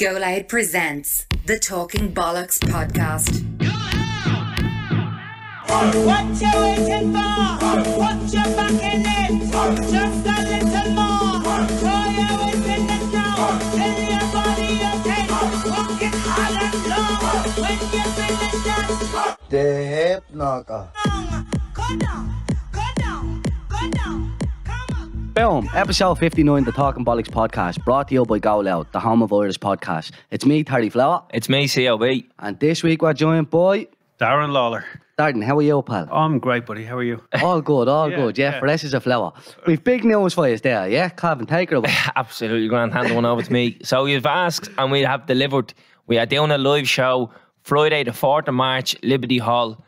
Go Loud presents the Talking Bollox podcast. What you waiting for? What you backing it? Just a little more. Throw your weight in the snow. Tell your body okay. Walk it hard and low. When you finish that The hip knocker. song, go down, go down, Boom, episode 59 the Talking Bollox podcast, brought to you by Go Loud, the home of Irish podcast. It's me, Terry Flower, It's me, CLB. and this week we're joined by Darren Lalor. Darren, How are you, pal? I'm great, buddy. How are you? All good, all Yeah, good, yeah, yeah. fresh as a flower. We've big news for you there, yeah? Calvin, take it away. Absolutely grand. Hand the one over to me. So you've asked, and we have delivered. We are doing a live show Friday, the 4th of March, Liberty Hall.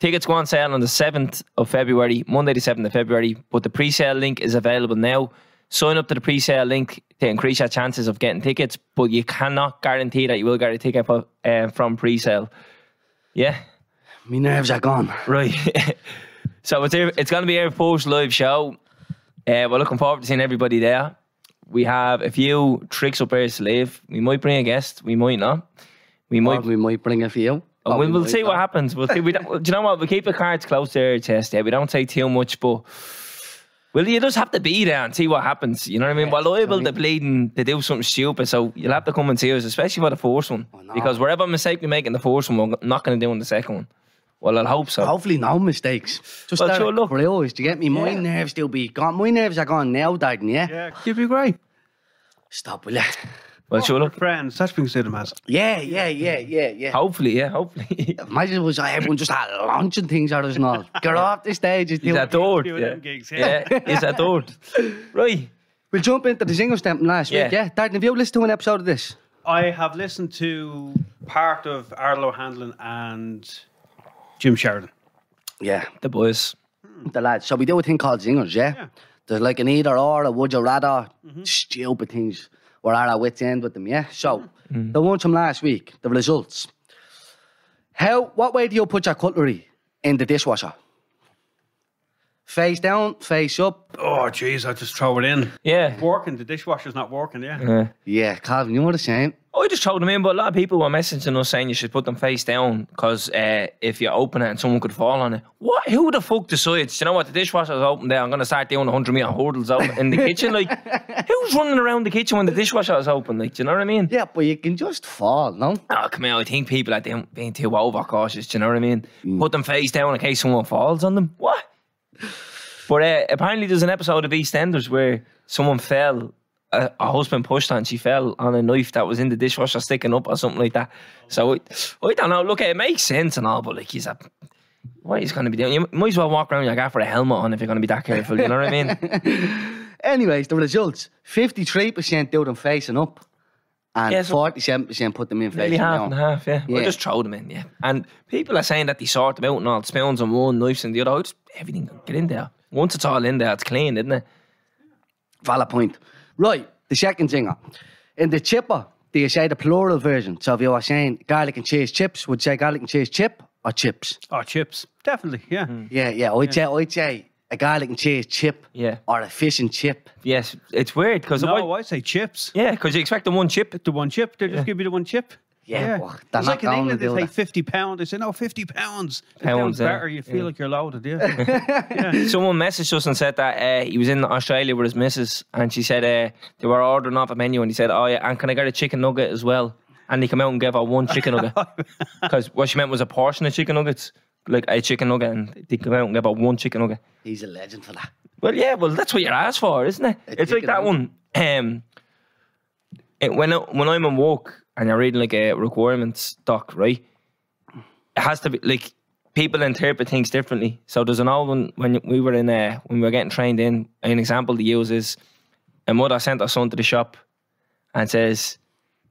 Tickets go on sale on the 7th of February, Monday, the 7th of February. But the pre sale link is available now. Sign up to the pre sale link to increase your chances of getting tickets, but you cannot guarantee that you will get a ticket for, uh, from pre sale. Yeah. My nerves are gone. Right. so it's it's going to be our first live show. Uh, we're looking forward to seeing everybody there. We have a few tricks up our sleeve. We might bring a guest. We might not. We might. Or we might bring a few. And we might see what happens. We'll see. We don't, do you know what? We keep the cards close to our chest. Yeah, we don't say too much, but well, you just have to be there and see what happens. You know what I mean? We're liable to bleeding to do something stupid, so you'll have to come and see us, especially for the first one, no. because wherever mistake we make in the first one, we're not going to do in the second one. Well, I'll hope so. Hopefully, no mistakes. Just Well, sure, look. cruise. Do you get me? My nerves still be gone. My nerves are gone now, Darren, yeah? Yeah, you'll be great. Stop, with you? Well, sure, look. Friends, that's being said, them as. Yeah, yeah, yeah, yeah, yeah. Hopefully, yeah, hopefully. Imagine it was everyone just had launching things at us and all. Get off the stage. It's He's adored. Few Yeah. them gigs, yeah. yeah, he's adored. Right. We'll jump into the single stamp last Yeah. week, yeah? Darren, have you listened to an episode of this? I have listened to part of Arlo Handlin and Jim Sheridan. Yeah. The boys. Hmm. The lads. So we do a thing called zingers, yeah? Yeah. There's like an either or, a would you rather, mm-hmm. stupid things. We're at our wits' end with them, yeah? So, the ones from last week, the results. How, what way do you put your cutlery in the dishwasher? Face down, face up. Oh, jeez, I just throw it in. Yeah. Working, the dishwasher's not working, yeah. yeah. Yeah, Calvin, you know what I'm saying? I just told them in, but a lot of people were messaging us saying you should put them face down because uh, if you open it and someone could fall on it. What? Who the fuck decides? You know what? The dishwasher's open there. I'm going to start doing 100 meter hurdles out in the kitchen. Like, who's running around the kitchen when the dishwasher is open? Like, do you know what I mean? Yeah, but you can just fall, no? Oh, come on. I think people are doing, being too overcautious. Do you know what I mean? Put them face down in case someone falls on them. What? But uh, apparently, there's an episode of EastEnders where someone fell. A, a husband pushed her and she fell on a knife that was in the dishwasher sticking up or something like that. So I, I don't know. Look, it makes sense and all, but like he's a what he's going to be doing? You might as well walk around gaff with a helmet on if you're going to be that careful. You know what I mean? Anyways, the results 53% do them facing up, and Yeah, so- 47% put them in facing half down. and half, yeah. Yeah. I just throw them in, yeah. And people are saying that they sort them out and all, spoons on one, knives and the other. Oh, just everything get in there. Once it's all in there, it's clean, isn't it? Valid point. Right, the second thing. In the chipper, do you say the plural version? So if you were saying garlic and cheese chips, would you say garlic and cheese chip or chips? Or chips. Definitely, yeah. Hmm. Yeah, yeah. I'd say I'd say a garlic and cheese chip Yeah. or a fish and chip. Yes, it's weird because No, I say chips. yeah, because you expect the one chip. The one chip, they just give you the one chip. Yeah, but they're It's not like in England, to they say that. 50 pounds. They say, no, 50 pounds. It Pounds, sounds yeah. better. You feel like you're loaded, yeah. Someone messaged us and said that uh, he was in Australia with his missus, and she said uh, they were ordering off a menu, and he said, "Oh yeah, and can I get a chicken nugget as well?" And he came out and gave her one chicken nugget because what she meant was a portion of chicken nuggets, like a chicken nugget, and they came out and gave her one chicken nugget. He's a legend for that. Well, yeah, well, that's what you're asked for, isn't it? it's like that nugget. one. Um, it, when I- when I'm in work and you're reading like a requirements doc, right? It has to be like people interpret things differently. So there's an old one when we were in uh, when we were getting trained in. An example to use is a mother sent her son to the shop and says,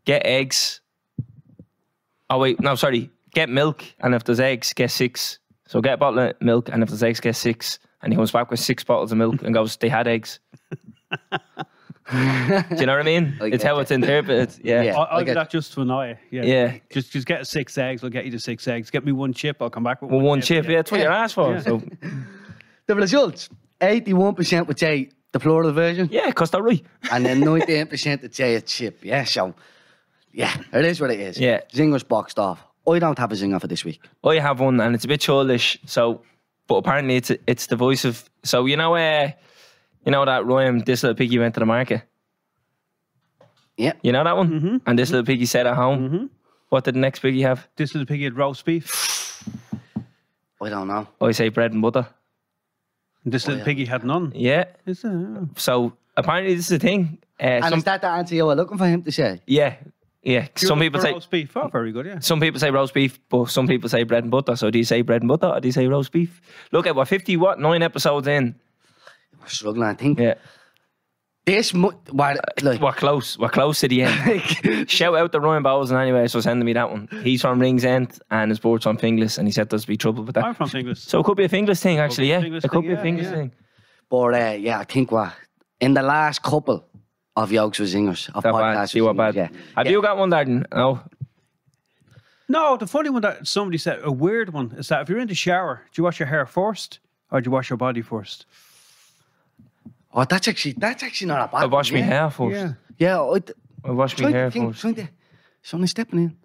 "Get eggs." Oh wait, no, sorry. Get milk, and if there's eggs, get six. So get a bottle of milk, and if there's eggs, get six. And he comes back with six bottles of milk and goes, "They had eggs." Do you know what I mean? I it's how you. it's interpreted. Yeah. Yeah. I, I'll I do get- that just to annoy you. Yeah. Yeah. Just just get six eggs. I'll get you the six eggs. Get me one chip. I'll come back with Well, one, one chip, yeah, that's what you're asked for. Yeah. So, The results 81% would say the plural version, yeah, because they're right. and then 98% would say a chip. Yeah, so Yeah, it is what it is. Yeah. Zinger's boxed off. I don't have a zinger for this week. I have one, and it's a bit childish. So, but apparently it's it's the voice of. So you know, uh, you know that rhyme. This little piggy went to the market. Yeah. You know that one. Mm-hmm. And this little piggy said at home. What did the next piggy have? This little piggy had roast beef. I don't know. I say bread and butter. And this little yeah. piggy had none. Yeah. Is it? Yeah. So apparently this is the thing. Uh, And some, is that the answer you were looking for him to say? yeah, yeah. Some You're people say roast beef. Oh, very good. Yeah. some people say roast beef, but some people say bread and butter. So do you say bread and butter or do you say roast beef? Look at what fifty what nine episodes in. We're struggling, I think. Yeah, This, mu- what, like, we're close. We're close to the end. Shout out to Ryan Bowles and anyway for sending me that one. He's from Ringsend and his board's from Finglas and he said there's be trouble with that. I'm from Finglas. So it could be a Finglas thing actually, yeah. It could be a yeah, Finglas yeah. thing. but uh, yeah, I think what, in the last couple of Yokes with Zingers, of That podcasts bad. with See what bad. yeah. Have yeah. you got one, Darren? No. No, the funny one that somebody said, a weird one, is that if you're in the shower, do you wash your hair first or do you wash your body first? Oh, that's actually, that's actually not a bad I wash one, my hair first. Yeah. Yeah, I, I uh, wash my trying hair to think, first. trying to, something stepping in.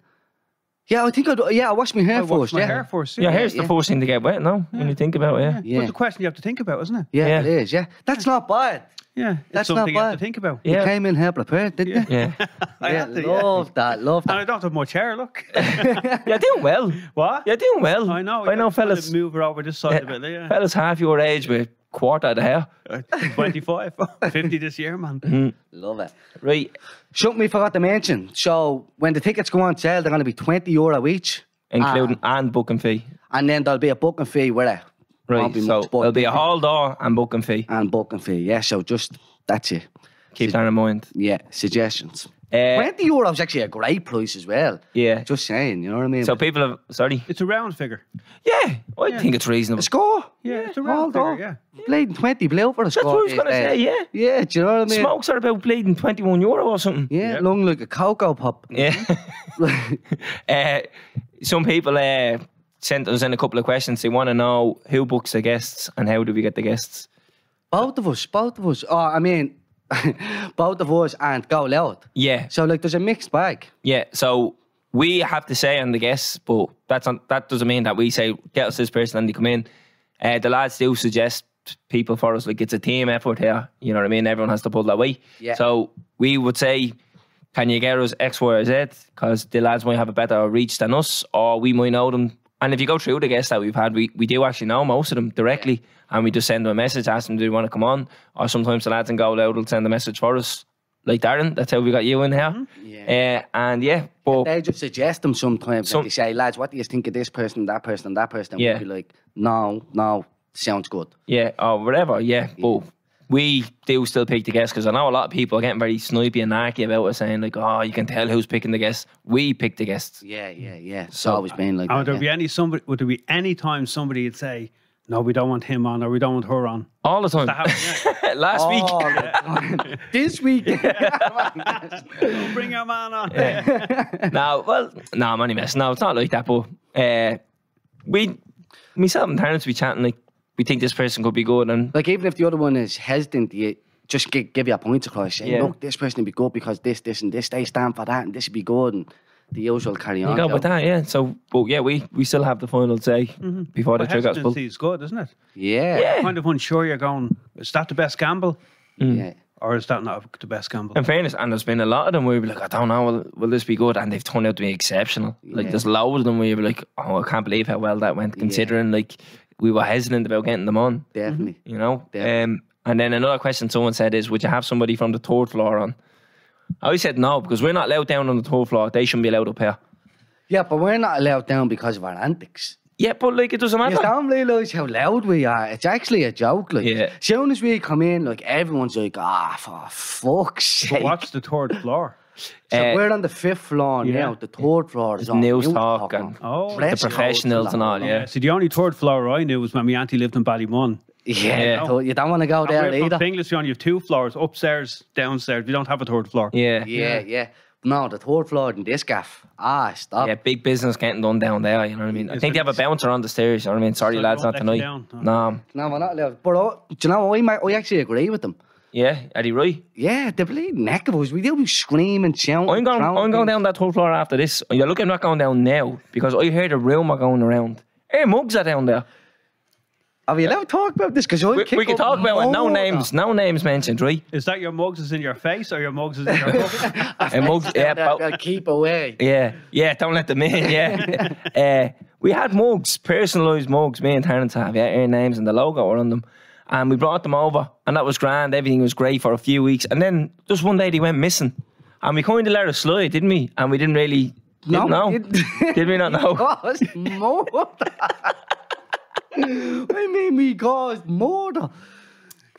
Yeah, I think I do. Yeah, I wash my hair I first. wash my yeah. hair first. Yeah, hair's yeah. the first thing to get wet, no? When you think about it, yeah. Yeah. But the question you have to think about, isn't it? Yeah, Yeah. it is. Yeah, that's not bad. Yeah. It's That's not something you have bad. to think about. Yeah. You came in here prepared, didn't you? Yeah. I yeah, had to, yeah. love that. Love And I don't have much hair, look. You're doing well. what? You're doing well. I know. I know, fellas. Move her over this side Yeah. of it. Yeah. Fellas half your age with quarter of the hair. Uh, 25, 50 this year, man. Love it. Right. Something we forgot to mention. So when the tickets go on sale, they're going to be twenty euro each, Including Ah. and booking fee. and then there'll be a booking fee with it. Right. So much, there'll be a hall door and booking fee. and booking fee. Yeah, so just that's it. Keep that in mind. Yeah, suggestions. Uh, Twenty euro is actually a great price as well. yeah. Just saying, you know what I mean? So people have sorry. It's a round figure. Yeah, I think it's reasonable. a score. Yeah, it's a All round figure, done. yeah. Bleeding twenty blue for a That's score. what I was these gonna days. say, yeah. Yeah, do you know what I mean? Smokes are about bleeding twenty one euro or something. Yeah, Yep. long like a cocoa pop. Yeah. uh, some people uh, sent us in a couple of questions. They want to know who books the guests and how do we get the guests. Both of us, both of us. Oh, I mean, both of us and go loud. Yeah, So like, there's a mixed bag. yeah. So we have to say on the guests, but that's on, that doesn't mean that we say get us this person and they come in. Uh, the lads do suggest people for us. Like it's a team effort here. You know what I mean? Everyone has to pull that way. Yeah. So we would say, can you get us X, Y, or Z? Because the lads might have a better reach than us, or we might know them. And if you go through the guests that we've had, we, we do actually know most of them directly, and we just send them a message, ask them, do they want to come on? Or sometimes the lads in Go Loud will send a message for us, like Darren. That's how we got you in here. Yeah. Uh, and yeah, but They just suggest them sometimes. Some- like they say, lads, what do you think of this person, that person, that person? And Yeah. we'd be like, no, no, sounds good. Yeah, or whatever. Yeah, but we do still pick the guests because I know a lot of people are getting very snipey and narky about it, saying like, "Oh, you can tell who's picking the guests." We pick the guests. Yeah, yeah, yeah. It's So- always been like And that. would there yeah. be any somebody? Would there be any time somebody would say, "No, we don't want him on," or "We don't want her on"? All the time. That happen, yeah. Last week, the time. this week. Don't bring your man on. no, well, no, I'm only messing. No, it's not like that. But uh, we, myself and Terence, be chatting like we think this person could be good, and like even if the other one is hesitant, you just gi- give your points across. Say, Yeah. look, this person would be good because this, this, and this. They stand for that, and this would be good, and the usual carry on. you go with that, yeah. So, but yeah, we we still have the final say before the But trigger is pulled. hesitancy is good, isn't it? Yeah, Yeah. Kind of unsure. You're going. Is that the best gamble, yeah. or is that not the best gamble? In fairness, and there's been a lot of them where you'd be like, I don't know, will, will this be good? And they've turned out to be exceptional. Like, Yeah. there's loads of them where you'd be like, oh, I can't believe how well that went, considering like we were hesitant about getting them on, Definitely. you know? Yeah. Um, and then another question someone said is, would you have somebody from the third floor on? I always said no, because we're not allowed down on the third floor. They shouldn't be allowed up here. Yeah, but we're not allowed down because of our antics. Yeah, but like, it doesn't You matter. don't realise how loud we are. It's actually a joke. Like, Yeah. soon as we come in, like everyone's like, ah, for fuck's sake. But what's the third floor? So Uh, we're on the fifth floor yeah. now. The third floor is on News news talk talk and Oh, the professionals and all, that. yeah. So the only third floor I knew was when my auntie lived in Ballymun. Yeah, Yeah. so you don't want to go there We're either. from English, you only have two floors, upstairs, downstairs. We don't have a third floor. Yeah. Yeah, yeah. No, the third floor in this gaff. Ah, stop. Yeah, big business getting done down there, you know what I mean? I It's think they have a bouncer on the stairs, you know what I mean? Sorry, So they lads, won't not let you tonight. down? No. No, we're not allowed. But uh, do you know, I, might, I actually agree with them. Yeah, Eddie Roy. Yeah, the bleeding neck of us. We do be screaming, shouting. I'm going. throwing I'm going things. down that third floor after this. You're looking. I'm not going down now because I heard a rumour going around. Hey, mugs are down there. Have you ever talked about this? Because We, we can talk about it. No names. No names mentioned, right? Is that your mugs is in your face or your mugs is in your book? And mugs. Yeah, but- keep away. Yeah, yeah, don't let them in. Yeah, uh, we had mugs, personalised mugs. Me and Terence have yeah, our names and the logo were on them, and we brought them over, and that was grand. Everything was great for a few weeks, and then just one day they went missing, and we kind of let it slide, didn't we? And we didn't really No, didn't know. we didn't. Did we not know? Caused murder. I mean, we caused murder.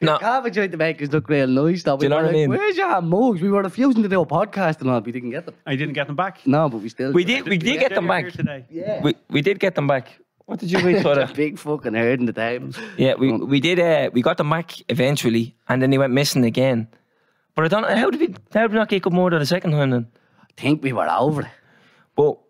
No. Carver tried to make us look real nice. Though. Do you know we were what I like, mean? Where's your mugs? We were refusing to do a podcast and all. We didn't get them. I didn't get them back. No, but we still. We did. We did get them back. today. Yeah. We we did get them back. What did you read for a that? big fucking herd in the table. Yeah, we we did. Uh, we got them back eventually, and then they went missing again. But I don't know how did we how did we not get good more than the second time then? I think we were over it. But 'Cause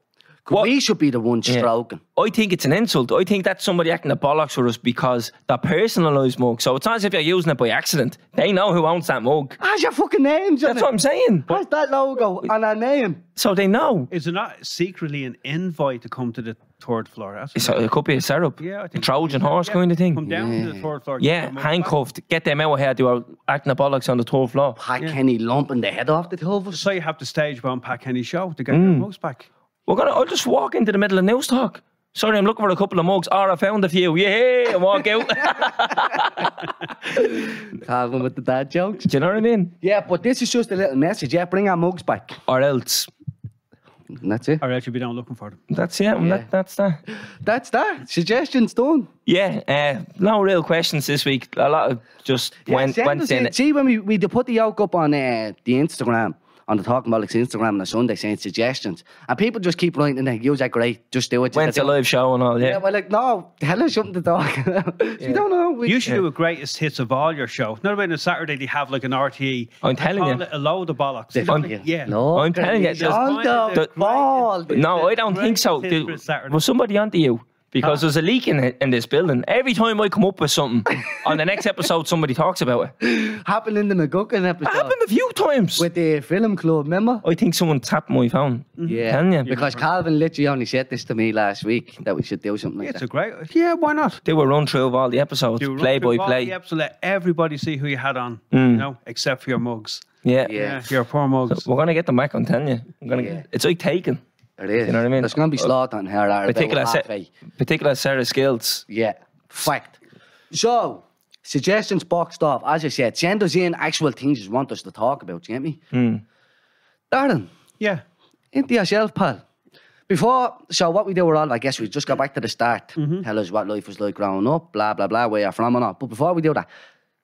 What- We should be the ones Yeah. stroking. I think it's an insult. I think that's somebody acting a bollocks for us because they're personalised mug. So it's not as if you're using it by accident. They know who owns that mug. How's your fucking name, on That's it? what I'm saying. How's that logo and our name? So they know. Is it not secretly an invite to come to the third floor? That's So it could be a setup. Yeah, I a think Trojan horse Yeah, kind of thing. Come thing. down to the third floor. Yeah, your mugs handcuffed. Get them out of here. They were acting a bollocks on the third floor. Pat Kenny lumping the head off the two of us. So you have to stage one Pat Kenny show to get Mm. your mugs back. We're gonna. I'll just walk into the middle of Newstalk. Sorry, I'm looking for a couple of mugs. Or I found a few. Yeah, and walk out. Calvin with the dad jokes. Do you know what I mean? Yeah, but this is just a little message. Yeah, bring our mugs back. Or else. And that's it. Or else you'll be down looking for them. That's it. Yeah. That, that's that. That's that. Suggestions done. Yeah, uh, no real questions this week. A lot of just Yeah, went went in in. it. See, when we, we put the yoke up on uh, the Instagram, on the Talking Bollox Instagram on a Sunday saying suggestions, and people just keep writing in there, you are great, just do it. Went to live show and all. Yeah, Yeah, we're like, no, tell us something to talk about. We don't know. We, You should do a greatest hits of all your show. Not about on Saturday they have like an RTE. I'm telling call you. it a load of bollocks. The- Is that I'm- like- yeah. No, I'm telling you, it's on the the ball. no, I don't think so. Greatest hits There- for Saturday. Was somebody onto you? Because there's a leak in it, in this building. Every time I come up with something, on the next episode somebody talks about it. Happened in the McGuckin episode It happened a few times. with the film club, remember? I think someone tapped my phone. Mm-hmm. Yeah, Telling you. because Calvin literally only said this to me last week that we should do something like It's that. a great. Yeah, why not? They were run through of all the episodes, Do a play through by all play. the episodes, let everybody see who you had on. You mm. know, except for your mugs. Yeah. Yeah. your poor mugs. We're gonna get them back. I'm telling you. I'm gonna Yeah. get, it's like taken. It is. You know what I mean? There's going to be slaughter on her. About Particular half set, particular set of skills. Yeah, fact. So, suggestions boxed off. As I said, send us in actual things you want us to talk about, you get me? Hmm. Darren, Yeah. into yourself, pal. Before, so what we do we're all, I guess we just go back to the start. Mm-hmm. Tell us what life was like growing up, blah, blah, blah, where you're from and all. But before we do that,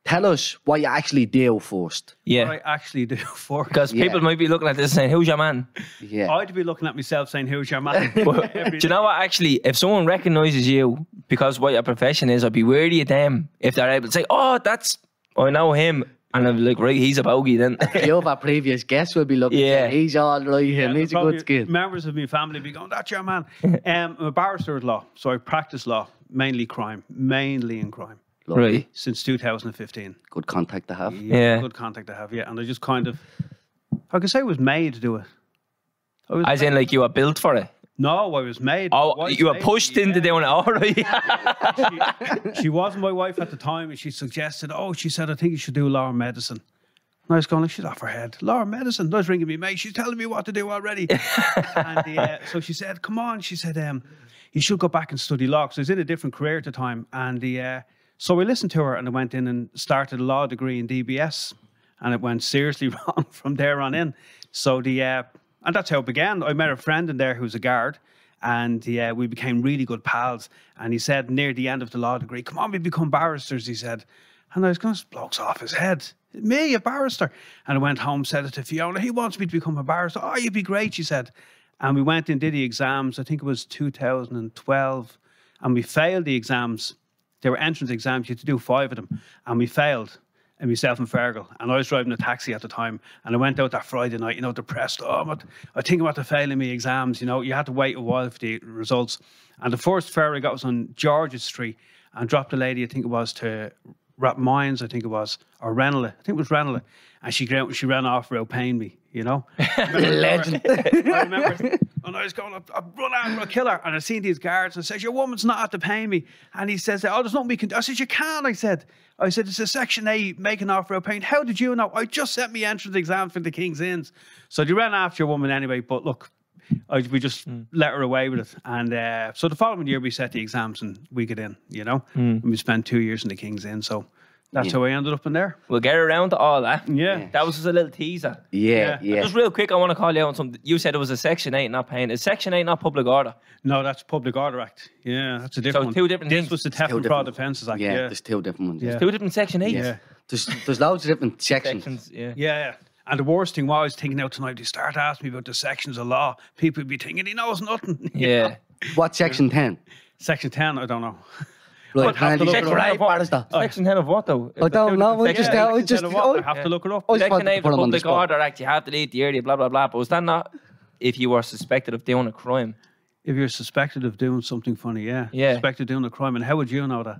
tell us what you actually do first. Yeah. What I actually do for. Because Yeah. people might be looking at this and saying, "Who's your man?" Yeah. I'd be looking at myself saying, "Who's your man?" But do you know what? Actually, if someone recognizes you because what your profession is, I'd be wary of them if they're able to say, "Oh, that's I know him," and I'm like, "Right, he's a bogey then." Few of our previous guests will be looking Yeah. yeah. he's all right, him, he's a Probably good skin. Members of my family be going, "That's your man." um, I'm a barrister at law, so I practice law, mainly crime, mainly in crime, right? since 2015. Good contact to have. Yeah. good contact to have. Yeah, and I just kind of, I could say, I was made to do it. I was As in, like you were built for it. no, I was made. Oh, My you were made pushed me, into yeah. doing it. All right. she wasn't my wife at the time, and she suggested, "Oh, she said I think you should do law and medicine." And I was going like, "She's off her head." Law and medicine. I was ringing me mate. She's telling me what to do already. and uh, so she said, "Come on," she said, um, "You should go back and study law." Because I was in a different career at the time, and the uh, so we listened to her, and I went in and started a law degree in DBS, and it went seriously wrong from there on in. So the uh, and that's how it began. I met a friend in there who was a guard, and yeah, we became really good pals. And he said near the end of the law degree, "Come on, we become barristers." He said, and I was going, "This bloke's off his head." Me, a barrister. And I went home, said it to Fiona. He wants me to become a barrister. Oh, you'd be great, she said. And we went and did the exams. I think it was 2012, and we failed the exams. They were entrance exams. You had to do five of them, and we failed. And myself and Fergal, and I was driving a taxi at the time, and I went out that Friday night, you know, depressed. Oh, I'm I think I'm about to fail in my exams. You know, you had to wait a while for the results. And the first fare I got was on George's Street, and dropped a lady. I think it was to Rathmines, I think it was, or Ranelagh. I think it was Ranelagh. And she ran, she ran off without paying me, you know? Legend. I remember, and I was going, I, I run out, I'll kill her. And I seen these guards and says, Your woman's not at to pay me. And he says, Oh, there's nothing we can do. I said, You can't. I said, I said, It's a Section 8 making off without paying. How did you know? I just set me entrance exam for the King's Inns. So they ran after your woman anyway. But look, I, we just let her away with it. And uh, so the following year, we set the exams and we get in, you know? And we spent two years in the King's Inn. So that's how I ended up in there. We'll get around to all that. Yeah. That was just a little teaser. Yeah, Yeah. yeah. Just real quick, I want to call you out on something. You said it was a Section 8 not paying. Is Section 8 not public order? No, that's Public Order Act. Yeah, that's a different one. two different This things. was the Theft Two and Fraud different- Offences Act. yeah, Yeah. there's two different ones. Yeah. Two different Section 8s. Yeah. There's, there's loads of different sections. Sections, yeah. Yeah, yeah. And the worst thing, what I was thinking out tonight, they start asking me about the sections of law. People would be thinking he knows nothing. Yeah. What section 10? Section 10, I don't know. Right, I'd have to look it up. right, what is that? Section 10 of what, though? I don't know, I just- Section- I Section just- 10 of what? I- I have to look it up. I Section wanted 8 of the him on the Public. Order Act, you have to leave the area, blah, blah, blah. But was that not if you were suspected of doing a crime? If you're suspected of doing something funny, yeah. Yeah. Suspected of doing a crime. And how would you know that?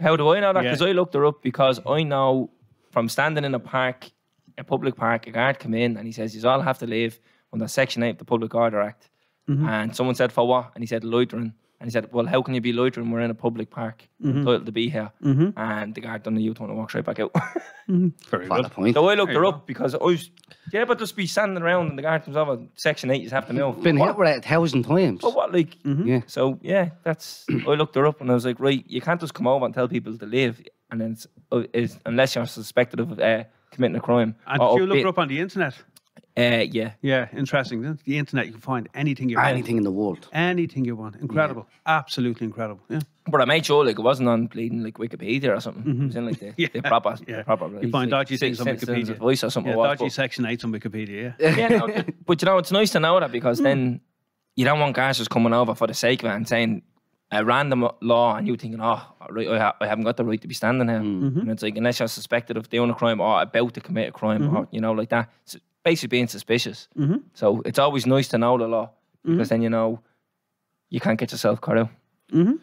How do I know that? Yeah. Because I looked her up because I know from standing in a park, a public park, a guard come in and he says, you all have to leave under Section 8 of the Public Order Act. Mm-hmm. And someone said, for what? And he said, loitering. And he said, well, how can you be loitering? We're in a public park. Mm-hmm. Entitled to be here. And the guard done the U-turn and walked right back out. Very What a good. point. so I looked There her you up because I was, yeah, but just be standing around and the guard comes over, Section 8, you just have to move. Been What? hit with it a thousand times. But what, like, Yeah. so yeah, that's. I looked her up and I was like, right, you can't just come over and tell people to leave, and then it's, uh, it's, unless you're suspected of uh, committing a crime. And or did you look upbeat- her up on the internet? Uh, yeah, Yeah, interesting. The internet, you can find anything you want. Anything in the world. Anything you want. Incredible. Absolutely incredible. Yeah. but I made sure like it wasn't on bleeding like Wikipedia or something. It was in like the, Yeah. the proper, Yeah. the proper. You find like, dodgy things on Wikipedia. Advice or something. Yeah, was, dodgy but- Section 8 on Wikipedia, yeah. yeah, no, but you know, it's nice to know that because mm. then you don't want guys just coming over for the sake of it and saying a random law and you thinking, oh, right, I, ha- I haven't got the right to be standing here. Mm. Mm-hmm. And it's like, unless you're suspected of doing a crime or about to commit a crime mm-hmm. or, you know, like that, it's basically being suspicious. Mm-hmm. So it's always nice to know the law because mm-hmm. then you know you can't get yourself caught out. Mm-hmm.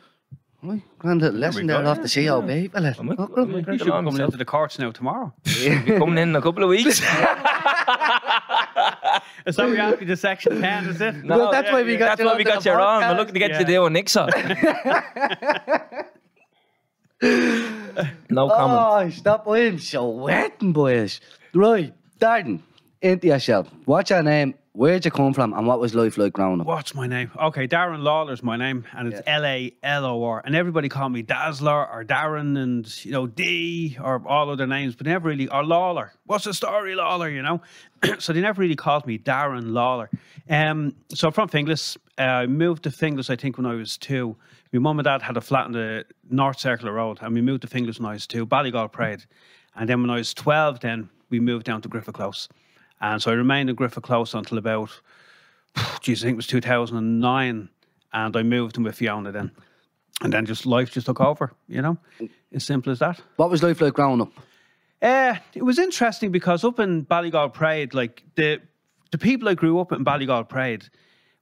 Right, grand little lesson there off the CO, babe. Well, I might- look, I look, might You drink should be along coming myself. into the courts now tomorrow. Be coming in in a couple of weeks. Is that what you asked me to Section 10, is it? No, Well, that's yeah, why we yeah. got That's you why we got the you on. We're looking to get Yeah. you doing Nixon. no comment. Oh, stop I'm so wetting, boys. Right, Darren, into yourself. What's your name? Where'd you come from? And what was life like growing up? What's my name? Okay, Darren Lalor's my name, and it's L A L O R. And everybody call me Dazzler or Darren and, you know, D or all other names, but never really, or Lalor. What's the story, Lalor, you know? so they never really called me Darren Lalor. Um, so I'm from Finglas. Uh, I moved to Finglas, I think, when I was two. My mum and dad had a flat in the North Circular Road, and we moved to Finglas when I was two, Ballygall Parade. And then when I was 12, then we moved down to Griffith Close. And so I remained in Griffith Close until about geez, I think it was 2009, and I moved in with Fiona then. And then just life just took over, you know, as simple as that. What was life like growing up? Uh, it was interesting because up in Ballygall Parade, like the the people I grew up in Ballygall Parade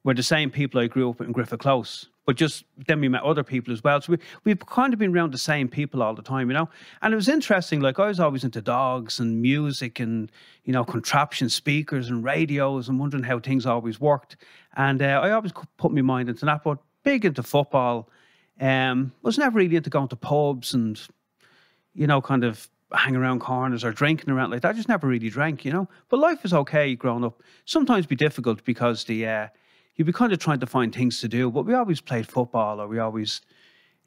were the same people I grew up in Griffith Close. But just then we met other people as well. So we, we've kind of been around the same people all the time, you know? And it was interesting. Like I was always into dogs and music and, you know, contraption speakers and radios and wondering how things always worked. And uh, I always put my mind into that, but big into football. Um, was never really into going to pubs and you know, kind of hang around corners or drinking around like that. I just never really drank, you know. But life was okay growing up. Sometimes be difficult because the uh, you'd be kind of trying to find things to do. But we always played football or we always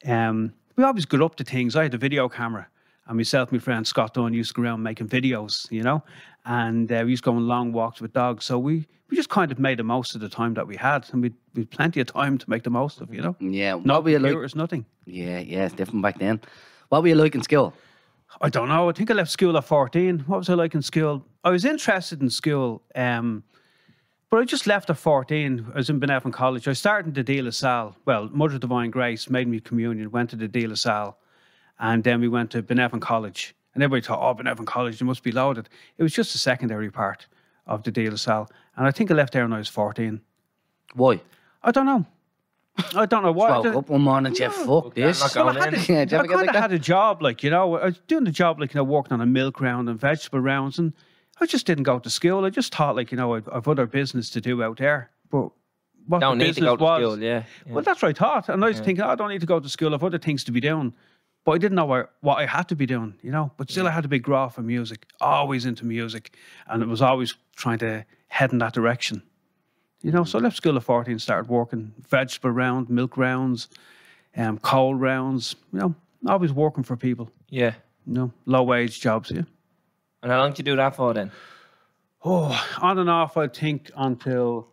um, we always got up to things. I had a video camera. And myself, my friend Scott Dunn used to go around making videos, you know, and uh, we used to go on long walks with dogs. So we, we just kind of made the most of the time that we had, and we we plenty of time to make the most of, you know. Yeah, No what were you like? computers, nothing. Yeah, yeah, it's different back then. What were you like in school? I don't know. I think I left school at 14. What was I like in school? I was interested in school, um, but I just left at 14. I was in Beneavin College. I started the De La Salle. Well, Mother of Divine Grace made me communion, went to the De La Salle, and then we went to Beneavin College. And everybody thought, oh, Beneavin College, you must be loaded. It was just the secondary part of the De La Salle. And I think I left there when I was 14. Why? I don't know. I don't know why. Woke up one morning, Jeff, fuck this. Well, I, had in. to- Yeah, I kind like of that? had a job, like you know, I was doing the job, like you know, working on a milk round and vegetable rounds, and I just didn't go to school. I just thought, like you know, I've, I've other business to do out there. But what Don't the need to business go to was, school, yeah. yeah. Well, that's what I thought, and I was thinking, I don't need to go to school. I've other things to be doing. But I didn't know what, what I had to be doing, you know. But still, I had a big graw for music, always into music, and it was always trying to head in that direction. You know, so I left school at 14 and started working vegetable round, milk rounds, um, coal rounds, you know, always working for people, yeah. you know, low wage jobs, yeah. And how long did you do that for then? Oh, on and off, I think, until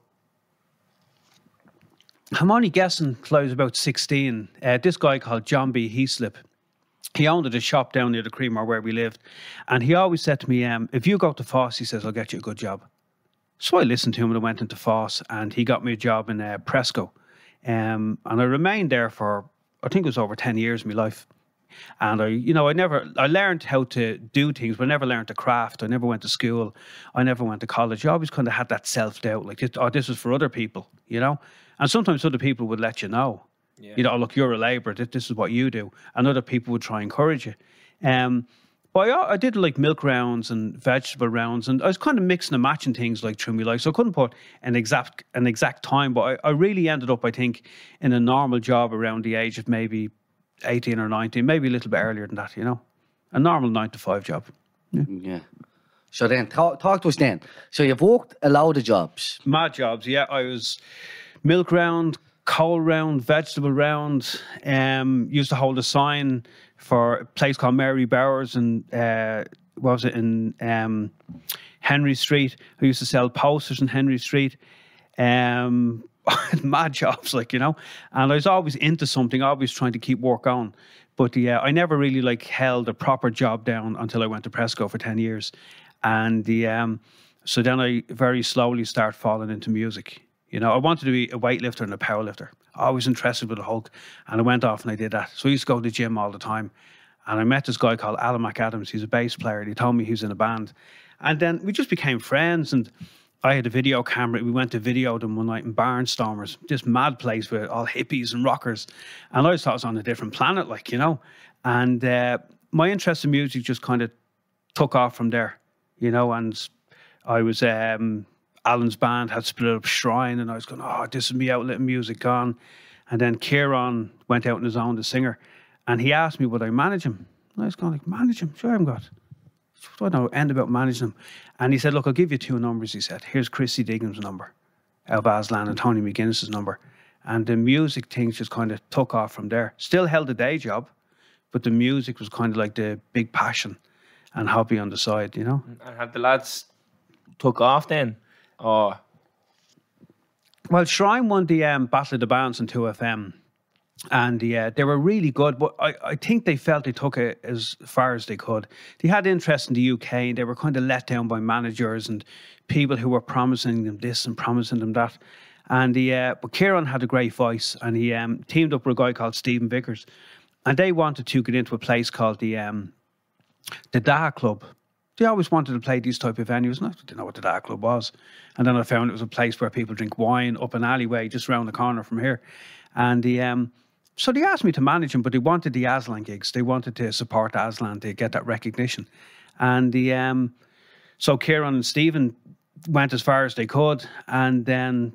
I'm only guessing till I was about 16. Uh, this guy called John B. Heaslip, he owned a shop down near the Creamer where we lived. And he always said to me, um, if you go to FÁS, he says, I'll get you a good job. So I listened to him and I went into FÁS and he got me a job in uh, Presco. Um, and I remained there for, I think it was over 10 years of my life. And I, you know, I never, I learned how to do things, but I never learned to craft. I never went to school. I never went to college. I always kind of had that self doubt, like, this, oh, this is for other people, you know? And sometimes other people would let you know, you know, oh, look, you're a labourer, this, this is what you do. And other people would try and encourage you. Um, but I, I did like milk rounds and vegetable rounds, and I was kind of mixing and matching things like through my life. So I couldn't put an exact an exact time, but I, I really ended up, I think, in a normal job around the age of maybe 18 or 19, maybe a little bit earlier than that, you know? A normal nine to five job. Yeah. So then, talk, talk to us then. So you've worked a load of jobs. Mad jobs, yeah. I was milk round, coal round, vegetable round. Um, used to hold a sign for a place called Mary Bowers and uh, what was it in um, Henry Street. I used to sell posters in Henry Street. Um, mad jobs, like you know. And I was always into something, always trying to keep work on. But yeah, I never really like held a proper job down until I went to Presco for ten years, and the um, so then I very slowly start falling into music. You know, I wanted to be a weightlifter and a powerlifter. Always interested with the Hulk, and I went off and I did that. So I used to go to the gym all the time, and I met this guy called Alan McAdams. He's a bass player. And he told me he was in a band, and then we just became friends. And I had a video camera. We went to video them one night in Barnstormers, this mad place with all hippies and rockers. And I thought I was on a different planet, like, you know. And uh, my interest in music just kind of took off from there, you know. And I was, um, Alan's band had split up Shrine, and I was going, oh, this is me outlet in music gone. And then Kieran went out on his own, the singer, and he asked me would I manage him. And I was going like, manage him? Sure, I'm got. I don't know, end about managing them. And he said, Look, I'll give you two numbers. He said, Here's Christy Dignam's number, Al Baslan and Tony McGuinness's number. And the music things just kind of took off from there. Still held a day job, but the music was kind of like the big passion and hobby on the side, you know? And have the lads took off then? Or Well, Shrine won the um, Battle of the Bands on 2FM. And yeah, they were really good, but I, I think they felt they took it as far as they could. They had interest in the UK, and they were kind of let down by managers and people who were promising them this and promising them that. And the uh, but Kieran had a great voice, and he um, teamed up with a guy called Stephen Vickers, and they wanted to get into a place called the um, the Da Club. They always wanted to play these type of venues, and I didn't know what the Da Club was. And then I found it was a place where people drink wine up an alleyway just around the corner from here. And the um, so they asked me to manage them, but they wanted the Aslan gigs. They wanted to support Aslan to get that recognition. And the um, so Kieran and Stephen went as far as they could, and then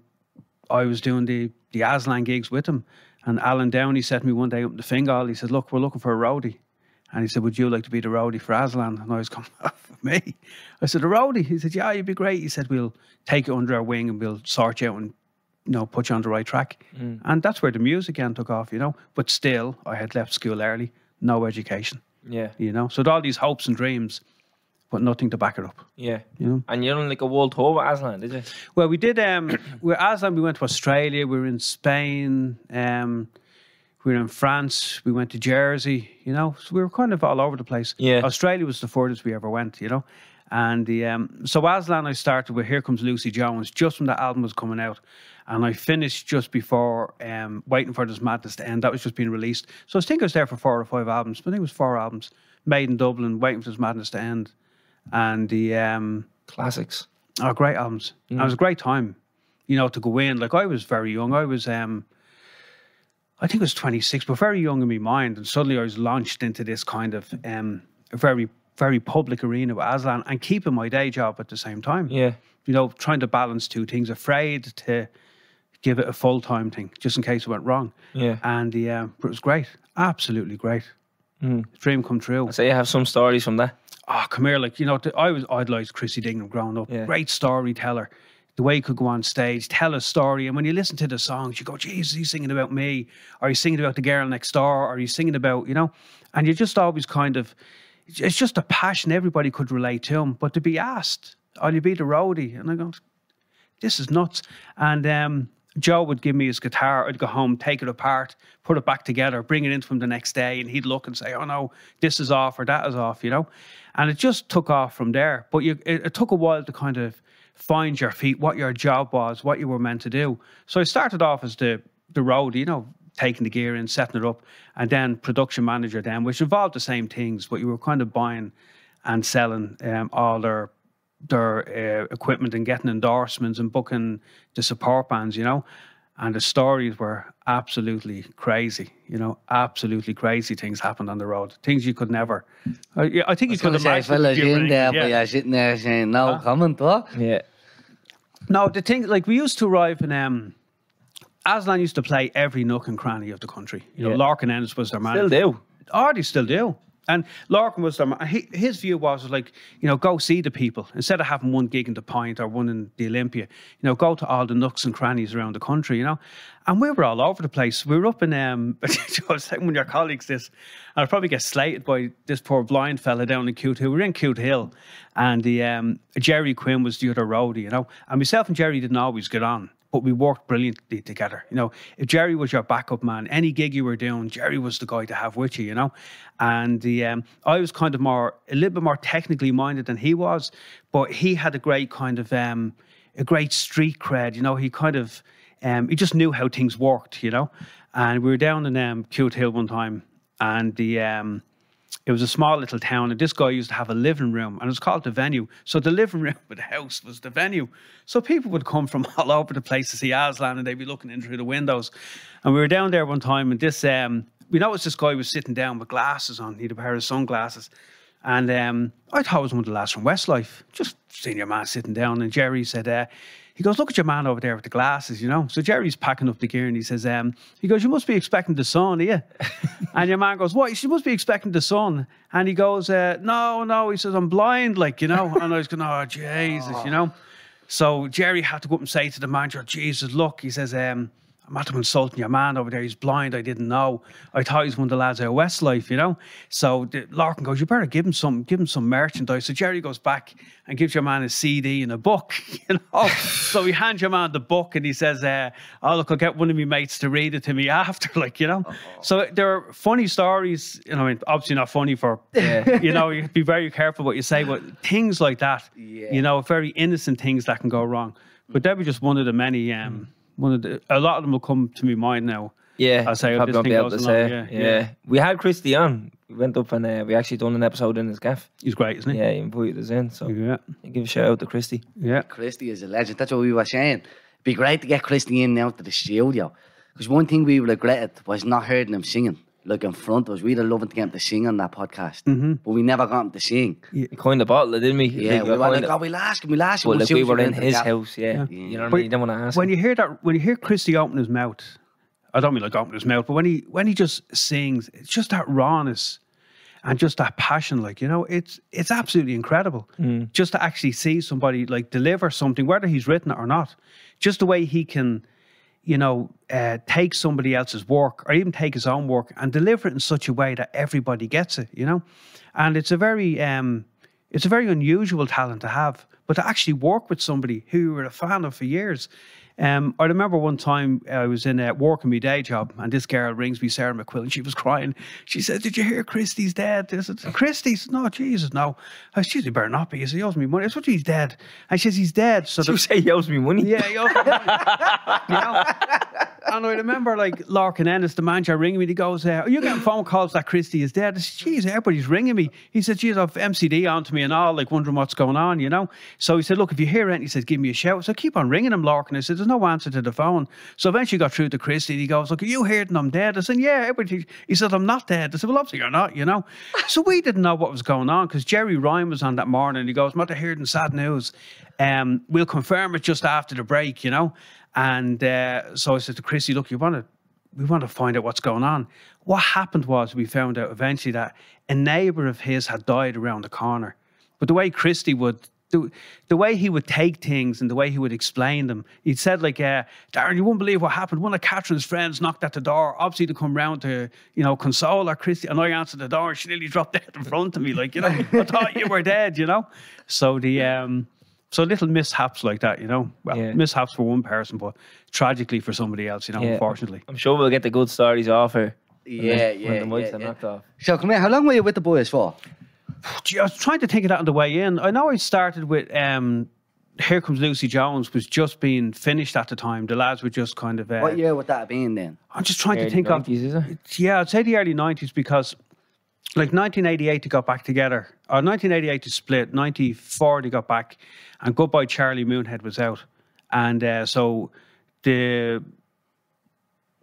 I was doing the the Aslan gigs with them. And Alan Downey said to me one day up in the Fingal, he said, Look, we're looking for a roadie. And he said, Would you like to be the roadie for Aslan? And I was going, Me? I said, A roadie? He said, Yeah, you'd be great. He said, We'll take you under our wing and we'll sort you out and you know, put you on the right track. And that's where the music end took off, you know. But still, I had left school early, no education, yeah, you know. So all these hopes and dreams, but nothing to back it up. yeah. You know? And you're on like a world tour with Aslan, did you? Well, we did. Um, we Aslan. We went to Australia. We were in Spain. Um, we were in France. We went to Jersey. You know, so we were kind of all over the place. Yeah. Australia was the furthest we ever went. You know, and the um, so Aslan I started with Here Comes Lucy Jones just when that album was coming out, and I finished just before um, Waiting for This Madness to End. That was just being released. So I think I was there for four or five albums. But I think it was four albums made in Dublin. Waiting for This Madness to End, and the um, Classics. Oh, great albums. And It was a great time, you know, to go in. Like I was very young. I was um I think I was 26, but very young in my mind. And suddenly I was launched into this kind of um, very, very public arena with Aslan and keeping my day job at the same time. Yeah. You know, trying to balance two things, afraid to give it a full time thing just in case it went wrong. Yeah. And the, um, but it was great. Absolutely great. Dream come true. So you have some stories from that. Oh, come here. Like, you know, I was idolised Christy Dignam growing up. Yeah. Great storyteller. The way he could go on stage, tell a story. And when you listen to the songs, you go, Jesus, he's singing about me. Or he's singing about the girl next door. Or he's singing about, you know, and you're just always kind of, it's just a passion everybody could relate to him. But to be asked, will you be the roadie? And I go, this is nuts. And um, Joe would give me his guitar. I'd go home, take it apart, put it back together, bring it in from the next day, and he'd look and say, "Oh no, this is off or that is off," you know. And it just took off from there. But you, it, it took a while to kind of find your feet, what your job was, what you were meant to do. So I started off as the the road, you know, taking the gear in, setting it up, and then production manager then, which involved the same things, but you were kind of buying and selling um, all their their uh, equipment and getting endorsements and booking the support bands, you know. And the stories were absolutely crazy, you know, absolutely crazy things happened on the road. Things you could never. I, I think you could Gonna say, imagine. if fellas you in there, yeah. but you're sitting there saying, no comment, what? Yeah. No, the thing, like we used to arrive in. Um, Aslan used to play every nook and cranny of the country. You know, Yeah. Larkin Ennis was their man. Still do. Oh, they still do. And Larkin was there. his view was like, you know, go see the people instead of having one gig in the Point or one in the Olympia. You know, go to all the nooks and crannies around the country. You know, and we were all over the place. We were up in. Um, I was saying one of your colleagues this, I'll probably get slated by this poor blind fella down in Cootehill. We were in Cootehill, and the um, Jerry Quinn was the other roadie. You know, and myself and Jerry didn't always get on but we worked brilliantly together. You know, if Jerry was your backup man, any gig you were doing, Jerry was the guy to have with you. You know, and the um, I was kind of more a little bit more technically minded than he was, but he had a great kind of um, a great street cred. You know, he kind of um, he just knew how things worked. You know, and we were down in um, Cootehill one time, and the um, it was a small little town, and this guy used to have a living room, and it was called the venue. So the living room of the house was the venue. So people would come from all over the place to see Aslan, and they'd be looking in through the windows. And we were down there one time, and this, um, we noticed this guy was sitting down with glasses on. He had a pair of sunglasses. And um, I thought it was one of the lads from Westlife, just seeing your man sitting down. And Jerry said, uh, he goes, look at your man over there with the glasses, you know. So Jerry's packing up the gear and he says, um, he goes, you must be expecting the sun, are you? and your man goes, what? You must be expecting the sun. And he goes, uh, no, no. He says, I'm blind, like, you know. And I was going, oh, Jesus, you know. So Jerry had to go up and say to the manager, Jesus, look, he says, um, I'm after insulting your man over there. He's blind. I didn't know. I thought he was one of the lads out of Westlife, you know. So the, Larkin goes, "You better give him some, give him some merchandise." So Jerry goes back and gives your man a CD and a book, you know. so he hands your man the book and he says, uh, "Oh look, I'll get one of my mates to read it to me after." Like you know. So there are funny stories. You know, I mean, obviously not funny for you know. You be very careful what you say, but things like that, you know, very innocent things that can go wrong. But that was just one of the many. Um, one of the, a lot of them will come to my mind now. Yeah, I'll say, probably this won't be able to say. yeah, Yeah, yeah. we had Christy on. We went up and uh, we actually done an episode in his gaff. He's great, isn't he? Yeah, he invited us in. So Yeah. give a shout out to Christy. Yeah. Christy is a legend. That's what we were saying. It'd be great to get Christy in now to the studio. Because one thing we regretted was not hearing him singing, like in front of us. We'd have loved to get him to sing on that podcast. Mm-hmm. But we never got him to sing. We Coined of bottle, didn't we? Yeah, we were like, oh, we'll ask him, we'll ask him. well, we'll like we were in his house, yeah. You know what I mean? You don't want to ask. When him. you hear that, when you hear Christy open his mouth, I don't mean like open his mouth, but when he when he just sings, it's just that rawness and just that passion. Like you know, it's it's absolutely incredible. Mm. Just to actually see somebody like deliver something, whether he's written it or not, just the way he can, you know, uh, take somebody else's work or even take his own work and deliver it in such a way that everybody gets it. You know, and it's a very um, it's a very unusual talent to have, but to actually work with somebody who you were a fan of for years. Um, I remember one time I was in uh, working my day job, and this girl rings me, Sarah McQuill, and she was crying. She said, "Did you hear Christy's dead?" I said, "Christy's? No, Jesus, no." I said, "Jesus, he better not be." He said, "He owes me money." I said, "He's dead." And she says, "He's dead." So you say he owes me money. yeah, he owes me money. you know. And I remember like Larkin Ennis, the manager, ringing me. He goes, uh, "Are you getting phone calls that Christy is dead?" I said, "Geez, everybody's ringing me." He said, "Geez, I've MCD on to me and all, like wondering what's going on, you know." So he said, "Look, if you hear anything, he said, give me a shout." So I keep on ringing him, Larkin. I said, "There's no answer to the phone." So eventually got through to Christy. And he goes, "Look, are you hearing I'm dead?" I said, "Yeah." Everybody. He said, "I'm not dead." I said, "Well, obviously you're not, you know." So we didn't know what was going on because Gerry Ryan was on that morning. He goes, "Matter hearing sad news." Um, we'll confirm it just after the break, you know. And uh, so I said to Christy, look, you want to, we want to find out what's going on. What happened was we found out eventually that a neighbour of his had died around the corner. But the way Christy would, the, the way he would take things and the way he would explain them, he'd said like, uh, Darren, you won't believe what happened. One of Catherine's friends knocked at the door, obviously to come round to, you know, console her, Christy. And I answered the door and she nearly dropped dead in front of me. Like, you know, I thought you were dead, you know? So the, um, so little mishaps like that, you know. Well, Yeah. mishaps for one person, but tragically for somebody else, you know. Yeah. Unfortunately, I'm sure we'll get the good stories off her. when Yeah, When yeah, the mics yeah, are yeah. knocked off. So come here. How long were you with the boys for? Gee, I was trying to think of that on the way in. I know I started with um, "Here Comes Lucy Jones" was just being finished at the time. The lads were just kind of. Uh, What year would that have been then? I'm just trying Early to think 90s, is it? of. Yeah, I'd say the early '90s because, like 1988, they got back together. Or 1988 to split. 94 they got back, and Goodbye Charlie Moonhead was out, and uh, so the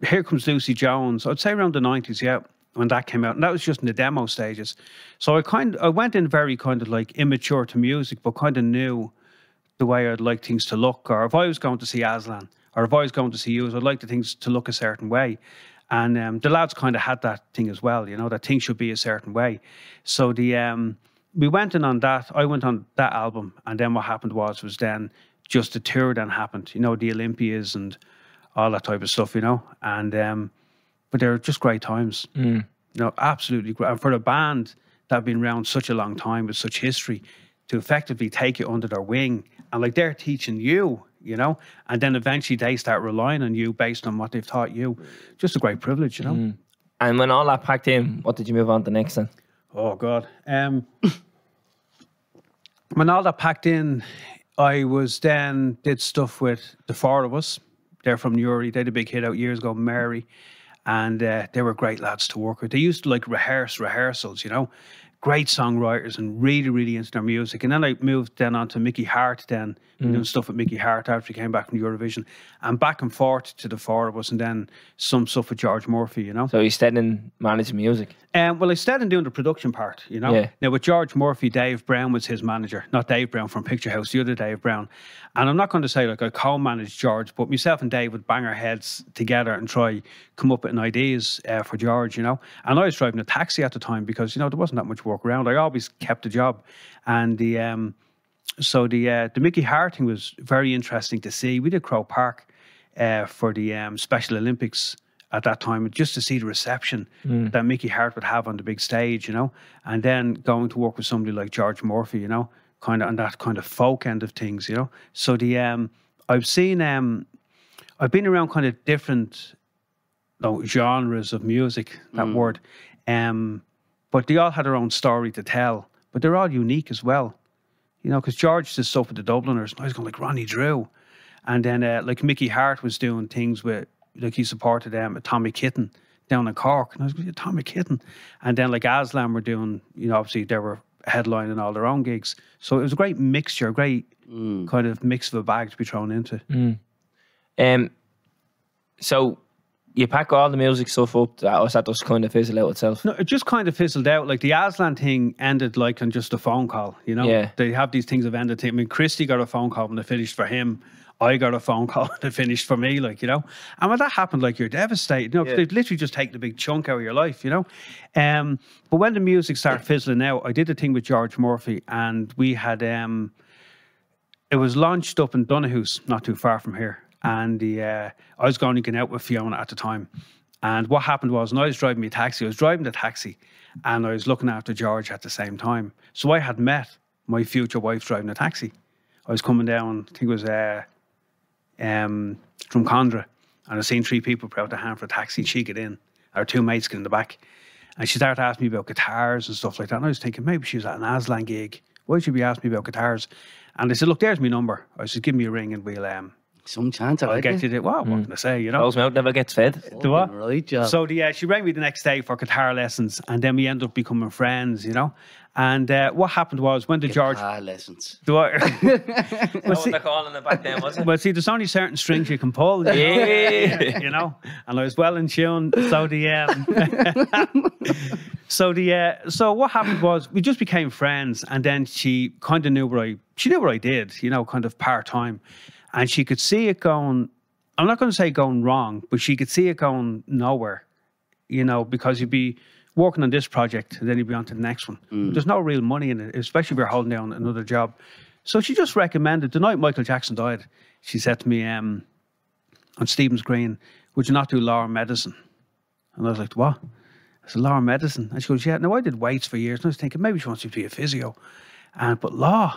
Here Comes Lucy Jones. I'd say around the 90s, yeah, when that came out. And that was just in the demo stages. So I kind I went in very kind of like immature to music, but kind of knew the way I'd like things to look. Or if I was going to see Aslan, or if I was going to see you, I'd like the things to look a certain way. And um, the lads kind of had that thing as well, you know, that things should be a certain way. So the um, we went in on that. I went on that album, and then what happened was was then just the tour then happened. You know, the Olympias and all that type of stuff. You know, and um, but they're just great times. You know, absolutely great. And for a band that have been around such a long time with such history, to effectively take it under their wing and like they're teaching you, you know, and then eventually they start relying on you based on what they've taught you. Just a great privilege, you know. And when all that packed in, what did you move on to next then? Oh God. Um, when all that packed in, I was then did stuff with the four of us. They're from Newry. They had a big hit out years ago, Mary, and uh, they were great lads to work with. They used to like rehearse rehearsals, you know. Great songwriters and really, really into their music. And then I moved then on to Mickey Harte then, doing stuff with Mickey Harte after he came back from Eurovision. And back and forth to the four of us and then some stuff with George Murphy, you know. So you stayed in managing music. Um, well, I started doing the production part, you know. Yeah. Now with George Murphy, Dave Brown was his manager, not Dave Brown from Picturehouse, the other Dave Brown. And I'm not going to say like I co-managed George, but myself and Dave would bang our heads together and try come up with ideas uh, for George, you know. And I was driving a taxi at the time because you know there wasn't that much work around. I always kept a job, and the um, so the uh, the Mickey Harte thing was very interesting to see. We did Croke Park uh, for the um, Special Olympics at that time, just to see the reception that Mickey Harte would have on the big stage, you know, and then going to work with somebody like George Murphy, you know, kind of on that kind of folk end of things, you know. So the um, I've seen um, I've been around kind of different no, genres of music, that word. Um, but they all had their own story to tell, but they're all unique as well. You know, because George did stuff with the Dubliners, and I was going like Ronnie Drew. And then uh, like Mickey Harte was doing things with, like he supported them, um, Tommy Kitten down in Cork. And I was going, Tommy Kitten. And then like Aslan were doing, you know, obviously they were headlining all their own gigs. So it was a great mixture, a great kind of mix of a bag to be thrown into. Um, so you pack all the music stuff up, that, or that just kind of fizzled out itself? No, it just kind of fizzled out. Like the Aslan thing ended like on just a phone call. You know, Yeah. they have these things of ended. I mean, Christy got a phone call when they finished for him. I got a phone call and they finished for me. Like you know, and when that happened, like you're devastated. You know, 'cause they've literally just taken a big chunk out of your life. You know, um, but when the music started fizzling out, I did a thing with George Murphy, and we had um, it was launched up in Donahue's, not too far from here. And the uh, I was going out with Fiona at the time. And what happened was, when I was driving my taxi, I was driving the taxi and I was looking after George at the same time. So I had met my future wife driving the taxi. I was coming down, I think it was uh, um, from Condra, and I seen three people put out their hand for a taxi, and she get in, our two mates get in the back. And she started asking me about guitars and stuff like that. And I was thinking, maybe she was at an Aslan gig. Why should she be asking me about guitars? And I said, look, there's my number. I said, give me a ring and we'll um, Some chance, I I'll reckon. get you the, well, what can I say, you know? Close mouth never gets fed. Do what? Right, yeah. So the, uh, she rang me the next day for guitar lessons, and then we ended up becoming friends, you know. And uh, what happened was when the George, Ah, lessons. do I, That's well, what see, calling it back then, was it? well, see, there's only certain strings you can pull, you know? Yeah. you know. And I was well in tune. So the um, so the uh, so what happened was we just became friends, and then she kind of knew what I she knew what I did, you know, kind of part time, and she could see it going. I'm not going to say going wrong, but she could see it going nowhere, you know, because you'd be working on this project and then you'd be on to the next one. But there's no real money in it, especially if you're holding down another job. So she just recommended the night Michael Jackson died. She said to me, um, on Stephen's Green, would you not do law and medicine? And I was like, what? I said, law and medicine. And she goes, yeah, no, I did weights for years. And I was thinking, maybe she wants you to be a physio. And, but law,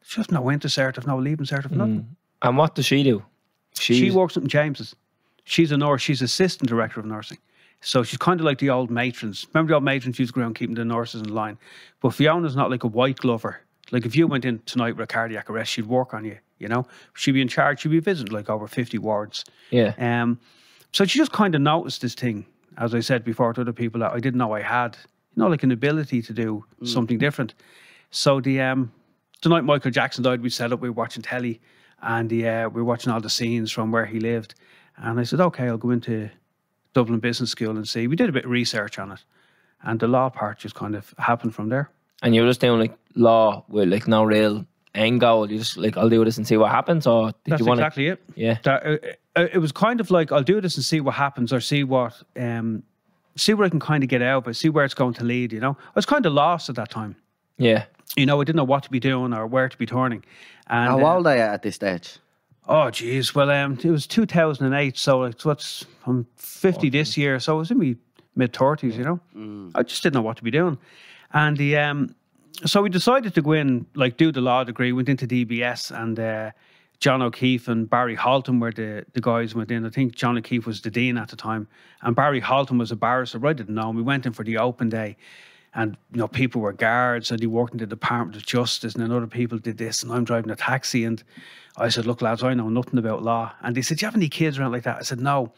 it's just no intercertive, no leaving certive, nothing. And what does she do? She works at St James's. She's a nurse. She's assistant director of nursing. So she's kind of like the old matrons. Remember the old matrons used to go around keeping the nurses in line. But Fiona's not like a white glover. Like if you went in tonight with a cardiac arrest, she'd work on you. You know, she'd be in charge. She'd be visiting like over fifty wards. Yeah. Um, so she just kind of noticed this thing, as I said before to other people that I didn't know I had, you know, like an ability to do something different. So the um, the night Michael Jackson died, we set up, we were watching telly, and the, uh, we were watching all the scenes from where he lived. And I said, okay, I'll go into Dublin Business School and see. We did a bit of research on it, and the law part just kind of happened from there. And you're just doing like law with like no real end goal. You just like I'll do this and see what happens, or did That's you want exactly it. Yeah. That, uh, uh, it was kind of like I'll do this and see what happens, or see what um, see where I can kind of get out, but see where it's going to lead. You know, I was kind of lost at that time. Yeah. You know, I didn't know what to be doing or where to be turning. And How uh, old are you at this stage? Oh, geez. Well, um, it was 2008, so it's what's I'm 50 this year, so I was in my mid 30s. You know, I just didn't know what to be doing, and the um, so we decided to go in, like, do the law degree. Went into DBS, and uh, John O'Keefe and Barry Halton were the the guys went in. I think John O'Keefe was the dean at the time, and Barry Halton was a barrister. I didn't know. him. We went in for the open day. And you know, people were guards, and he worked in the Department of Justice, and then other people did this, and I'm driving a taxi, and I said, "Look, lads, I know nothing about law." And they said, "Do you have any kids around like that?" I said, "No."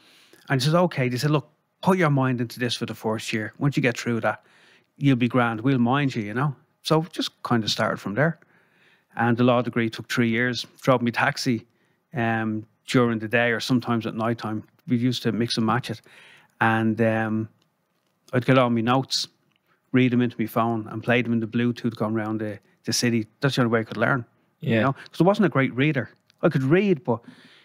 And he said, "Okay." They said, "Look, put your mind into this for the first year. Once you get through that, you'll be grand. We'll mind you, you know." So just kind of started from there. And the law degree took three years. Drove me taxi um, during the day or sometimes at night time. We used to mix and match it, and um, I'd get all my notes read them into my phone and play them in the Bluetooth going around the, the city. That's the only way I could learn. Yeah. You know, because I wasn't a great reader. I could read, but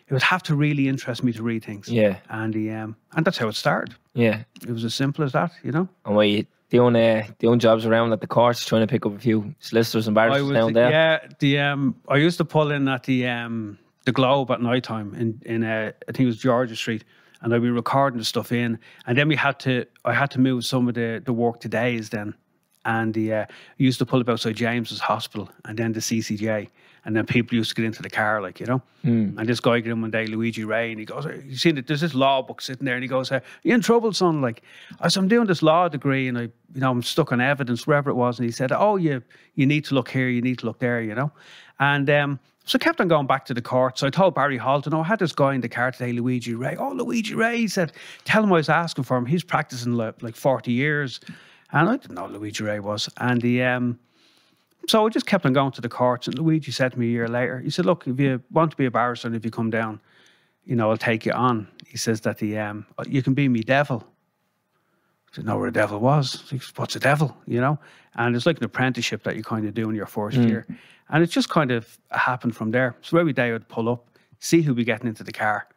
it would have to really interest me to read things. Yeah. And the, um, and that's how it started. Yeah. It was as simple as that, you know. And were you doing uh, doing jobs around at the courts, trying to pick up a few solicitors and barristers down there? yeah. The um, I used to pull in at the um, the Globe at night time in in uh, I think it was George's Street, and I'd be recording the stuff in, and then we had to I had to move some of the the work to days then, and the uh, used to pull up outside James's Hospital and then the CCJ. And then people used to get into the car, like, you know. And this guy got in one day, Luigi Ray, and he goes, You seen it? There's this law book sitting there. And he goes, uh, You in trouble, son? Like, I said, I'm doing this law degree and I, you know, I'm stuck on evidence, wherever it was. And he said, Oh, you, you need to look here, you need to look there, you know. And um, so I kept on going back to the court. So I told Barry Hall, Halton, oh, I had this guy in the car today, Luigi Ray. Oh, Luigi Ray. He said, Tell him I was asking for him. He's practicing like, like 40 years. And I didn't know Luigi Ray was. And the, um, so I just kept on going to the courts. And Luigi said to me a year later, he said, Look, if you want to be a barrister and if you come down, you know, I'll take you on. He says that the um, you can be me devil. Didn't know where the devil was. What's the devil? You know? And it's like an apprenticeship that you kind of do in your first hmm. year. And it just kind of happened from there. So every day I'd pull up, see who'd be getting into the car,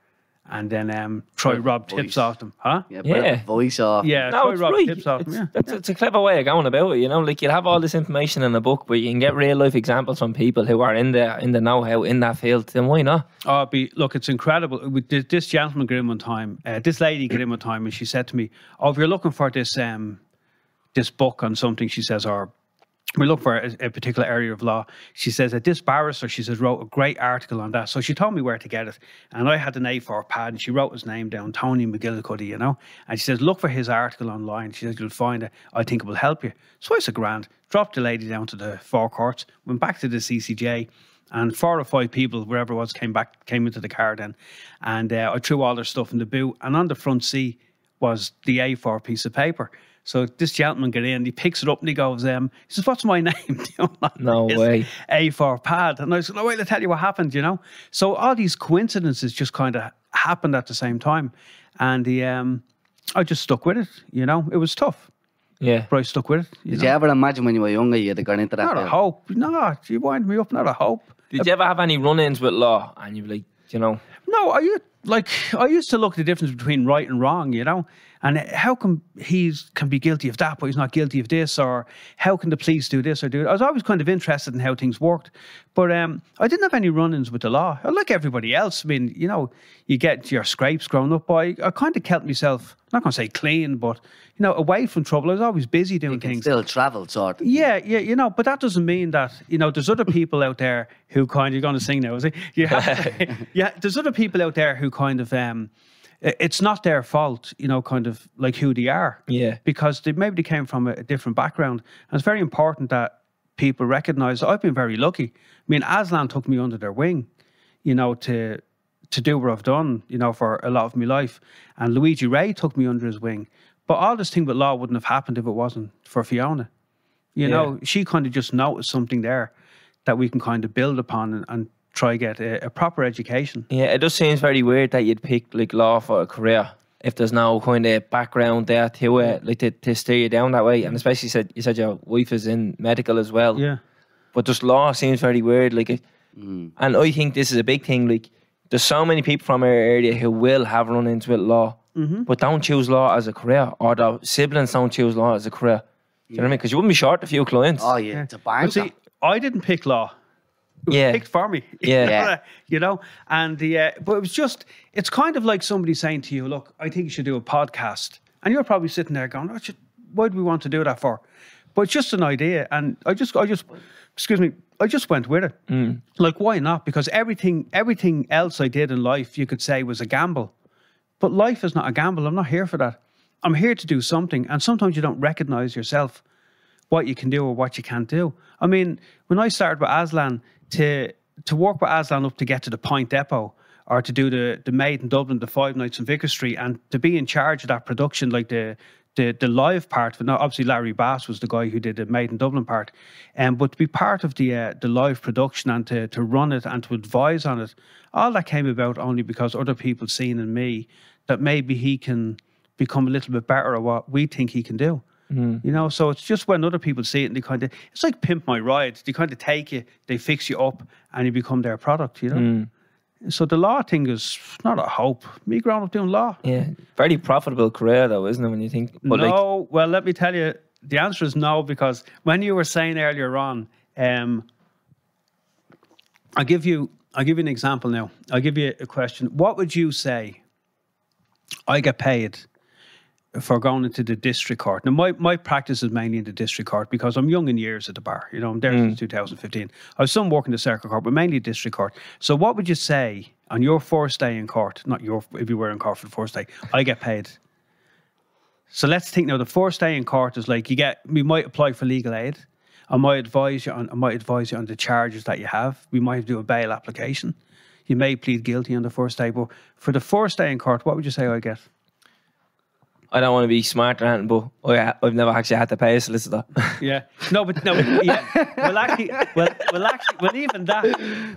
and then um, try rob tips voice. off them. Huh? Yeah, Yeah. yeah. voice off. Yeah, No, try it's rob right. tips off them. It's, Yeah. that's, it's a clever way of going about it, you know. Like you'll have all this information in a book, but you can get real life examples from people who are in the in the know how in that field. Then why not? Oh, it'd be look, it's incredible. This gentleman got in one time. Uh, this lady got in one time, and she said to me, "Oh, if you're looking for this um, this book on something," she says, or we look for a, a particular area of law. She says that this barrister, she says, wrote a great article on that. So she told me where to get it, and I had an A4 pad, and she wrote his name down, Tony McGillicuddy, you know. And she says, look for his article online. She says you'll find it. I think it will help you. So I said, grand. Dropped the lady down to the four courts, went back to the CCJ. and four or five people, wherever it was, came back, came into the car then, and uh, I threw all their stuff in the boot, and on the front seat was the A4 piece of paper. So this gentleman got in, he picks it up and he goes, um, he says, "What's my name?" You know, like No way. A4 pad, and I said, "No, wait, I'll tell you what happened." You know, so all these coincidences just kind of happened at the same time, and the um, I just stuck with it. You know, it was tough, Yeah. but I stuck with it. You Did know? you ever imagine when you were younger you'd have gone into that? Not a hope. No, you wind me up. Not a hope. Did you ever have any run-ins with law and you'd be like, you know, No, I u- like I used to look at the difference between right and wrong, you know, and how come he can be guilty of that, but he's not guilty of this, or how can the police do this or do it? I was always kind of interested in how things worked, but um, I didn't have any run-ins with the law. Like everybody else, I mean, you know, you get your scrapes growing up. But I, I kind of kept myself, I'm not going to say clean, but you know, away from trouble. I was always busy doing You can things. still travel, sort of. Yeah, yeah, you know, but that doesn't mean that you know. There's other people out there who kind. Of you're going to sing now, is it? Yeah, yeah. There's other people out there who kind of. um It's not their fault, you know, kind of like who they are. Yeah. Because they maybe they came from a, a different background, and it's very important that people recognise. I've been very lucky. I mean, Aslan took me under their wing, you know, to to do what I've done, you know, for a lot of my life. And Luigi Ray took me under his wing. But all this thing with law wouldn't have happened if it wasn't for Fiona. You Yeah. know, she kind of just noticed something there that we can kind of build upon and, and try get a, a proper education. yeah, it just seems very weird that you'd pick like law for a career if there's no kind of background there to it, like to, to steer you down that way. And especially said you said your wife is in medical as well. Yeah. But just law seems very weird. Like, it, Mm. and I think this is a big thing. Like, there's so many people from our area who will have run-ins with law, Mm-hmm. but don't choose law as a career, or their siblings don't choose law as a career. Do you know what I mean? Because you wouldn't be short a few clients. Oh yeah, it's a banker. But see, I didn't pick law. Was Yeah. picked for me. Yeah. Yeah. you know, and the uh, but it was just it's kind of like somebody saying to you, "Look, I think you should do a podcast," and you're probably sitting there going, oh, should, "Why do we want to do that for?" But it's just an idea, and I just, I just, excuse me, I just went with it. Like, why not? Because everything, everything else I did in life, you could say was a gamble. But life is not a gamble. I'm not here for that. I'm here to do something, and sometimes you don't recognize yourself what you can do or what you can't do. I mean, when I started with Aslan to to work with Aslan up to get to the Point Depot or to do the the Made in Dublin, the Five Nights in Vicar Street, and to be in charge of that production, like the the the live part. But now, obviously, Larry Bass was the guy who did the Made in Dublin part, um, but to be part of the uh, the live production and to to run it and to advise on it, all that came about only because other people seen in me that maybe he can become a little bit better at what we think he can do. You know, so it's just when other people see it and they kind of, it's like pimp my ride. They kind of take you, they fix you up, and you become their product, you know? So the law thing is not a hope. Me growing up doing law. Yeah, very profitable career though, isn't it? When you think, but like, no, well, let me tell you, the answer is no, because when you were saying earlier on, um, I'll give you, I'll give you an example now. I'll give you a question. What would you say I get paid for going into the district court. Now, my, my practice is mainly in the district court because I'm young in years at the bar. You know, I'm there mm. since 2015. I was some working the circuit court, but mainly district court. So, what would you say on your first day in court? Not your, if you were in court for the first day, I get paid. So let's think now. The first day in court is like you get. We might apply for legal aid. I might advise you on. I might advise you on the charges that you have. We might do a bail application. You may plead guilty on the first day, but for the first day in court, what would you say I get? I don't want to be smart or anything, but oh I, I've never actually had to pay a solicitor. Yeah. No, but no. but Yeah. Well, actually, well, well, actually, well, even that.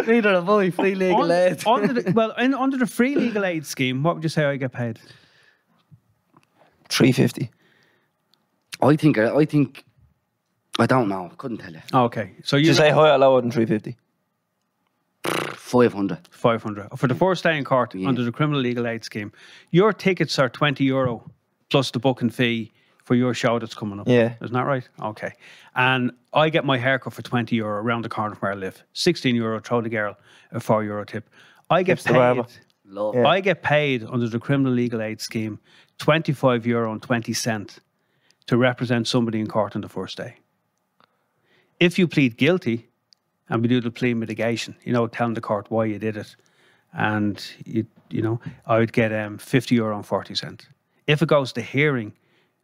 Neither have I. Free legal Un- aid. under the, well, in, under the free legal aid scheme, what would you say I get paid? Three fifty. I think. Uh, I think. I don't know. Couldn't tell you. Oh, okay, so you You say higher or lower than three fifty? Five hundred. five hundred for the first day in court Yeah. under the criminal legal aid scheme. Your tickets are twenty euro plus the booking fee for your show that's coming up. Yeah. isn't that right? Okay, and I get my haircut for twenty euro around the corner from where I live. Sixteen euro, throw the girl a four euro tip. I get Tips paid. Love. I get paid under the criminal legal aid scheme twenty five euro and twenty cent to represent somebody in court on the first day. If you plead guilty, and we do the plea mitigation, you know, telling the court why you did it, and you you know, I would get um, fifty euro and forty cent. If it goes to hearing,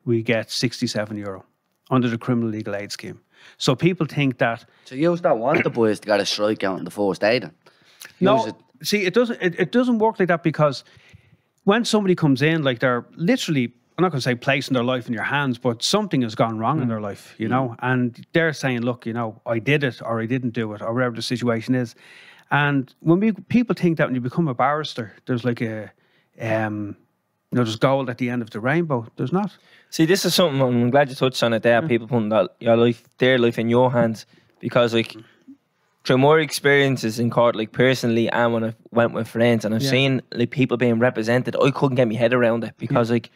we get sixty seven euro under the criminal legal aid scheme. So people think that So you don't want the boys to get a strike out in the first day then? no, it- see, it doesn't. It, it doesn't work like that because when somebody comes in, like they're literally, I'm not going to say placing their life in your hands, but something has gone wrong in their life, you know, and they're saying, look, you know, I did it or I didn't do it or whatever the situation is. And when we people think that when you become a barrister, there's like a, um, you know, there's gold at the end of the rainbow. There's not. See, this is something I'm glad you touched on it there. People putting that your life, their life in your hands, because like through more experiences in court, like personally, and when I went with friends, and I've Yeah. seen like people being represented, I couldn't get my head around it because like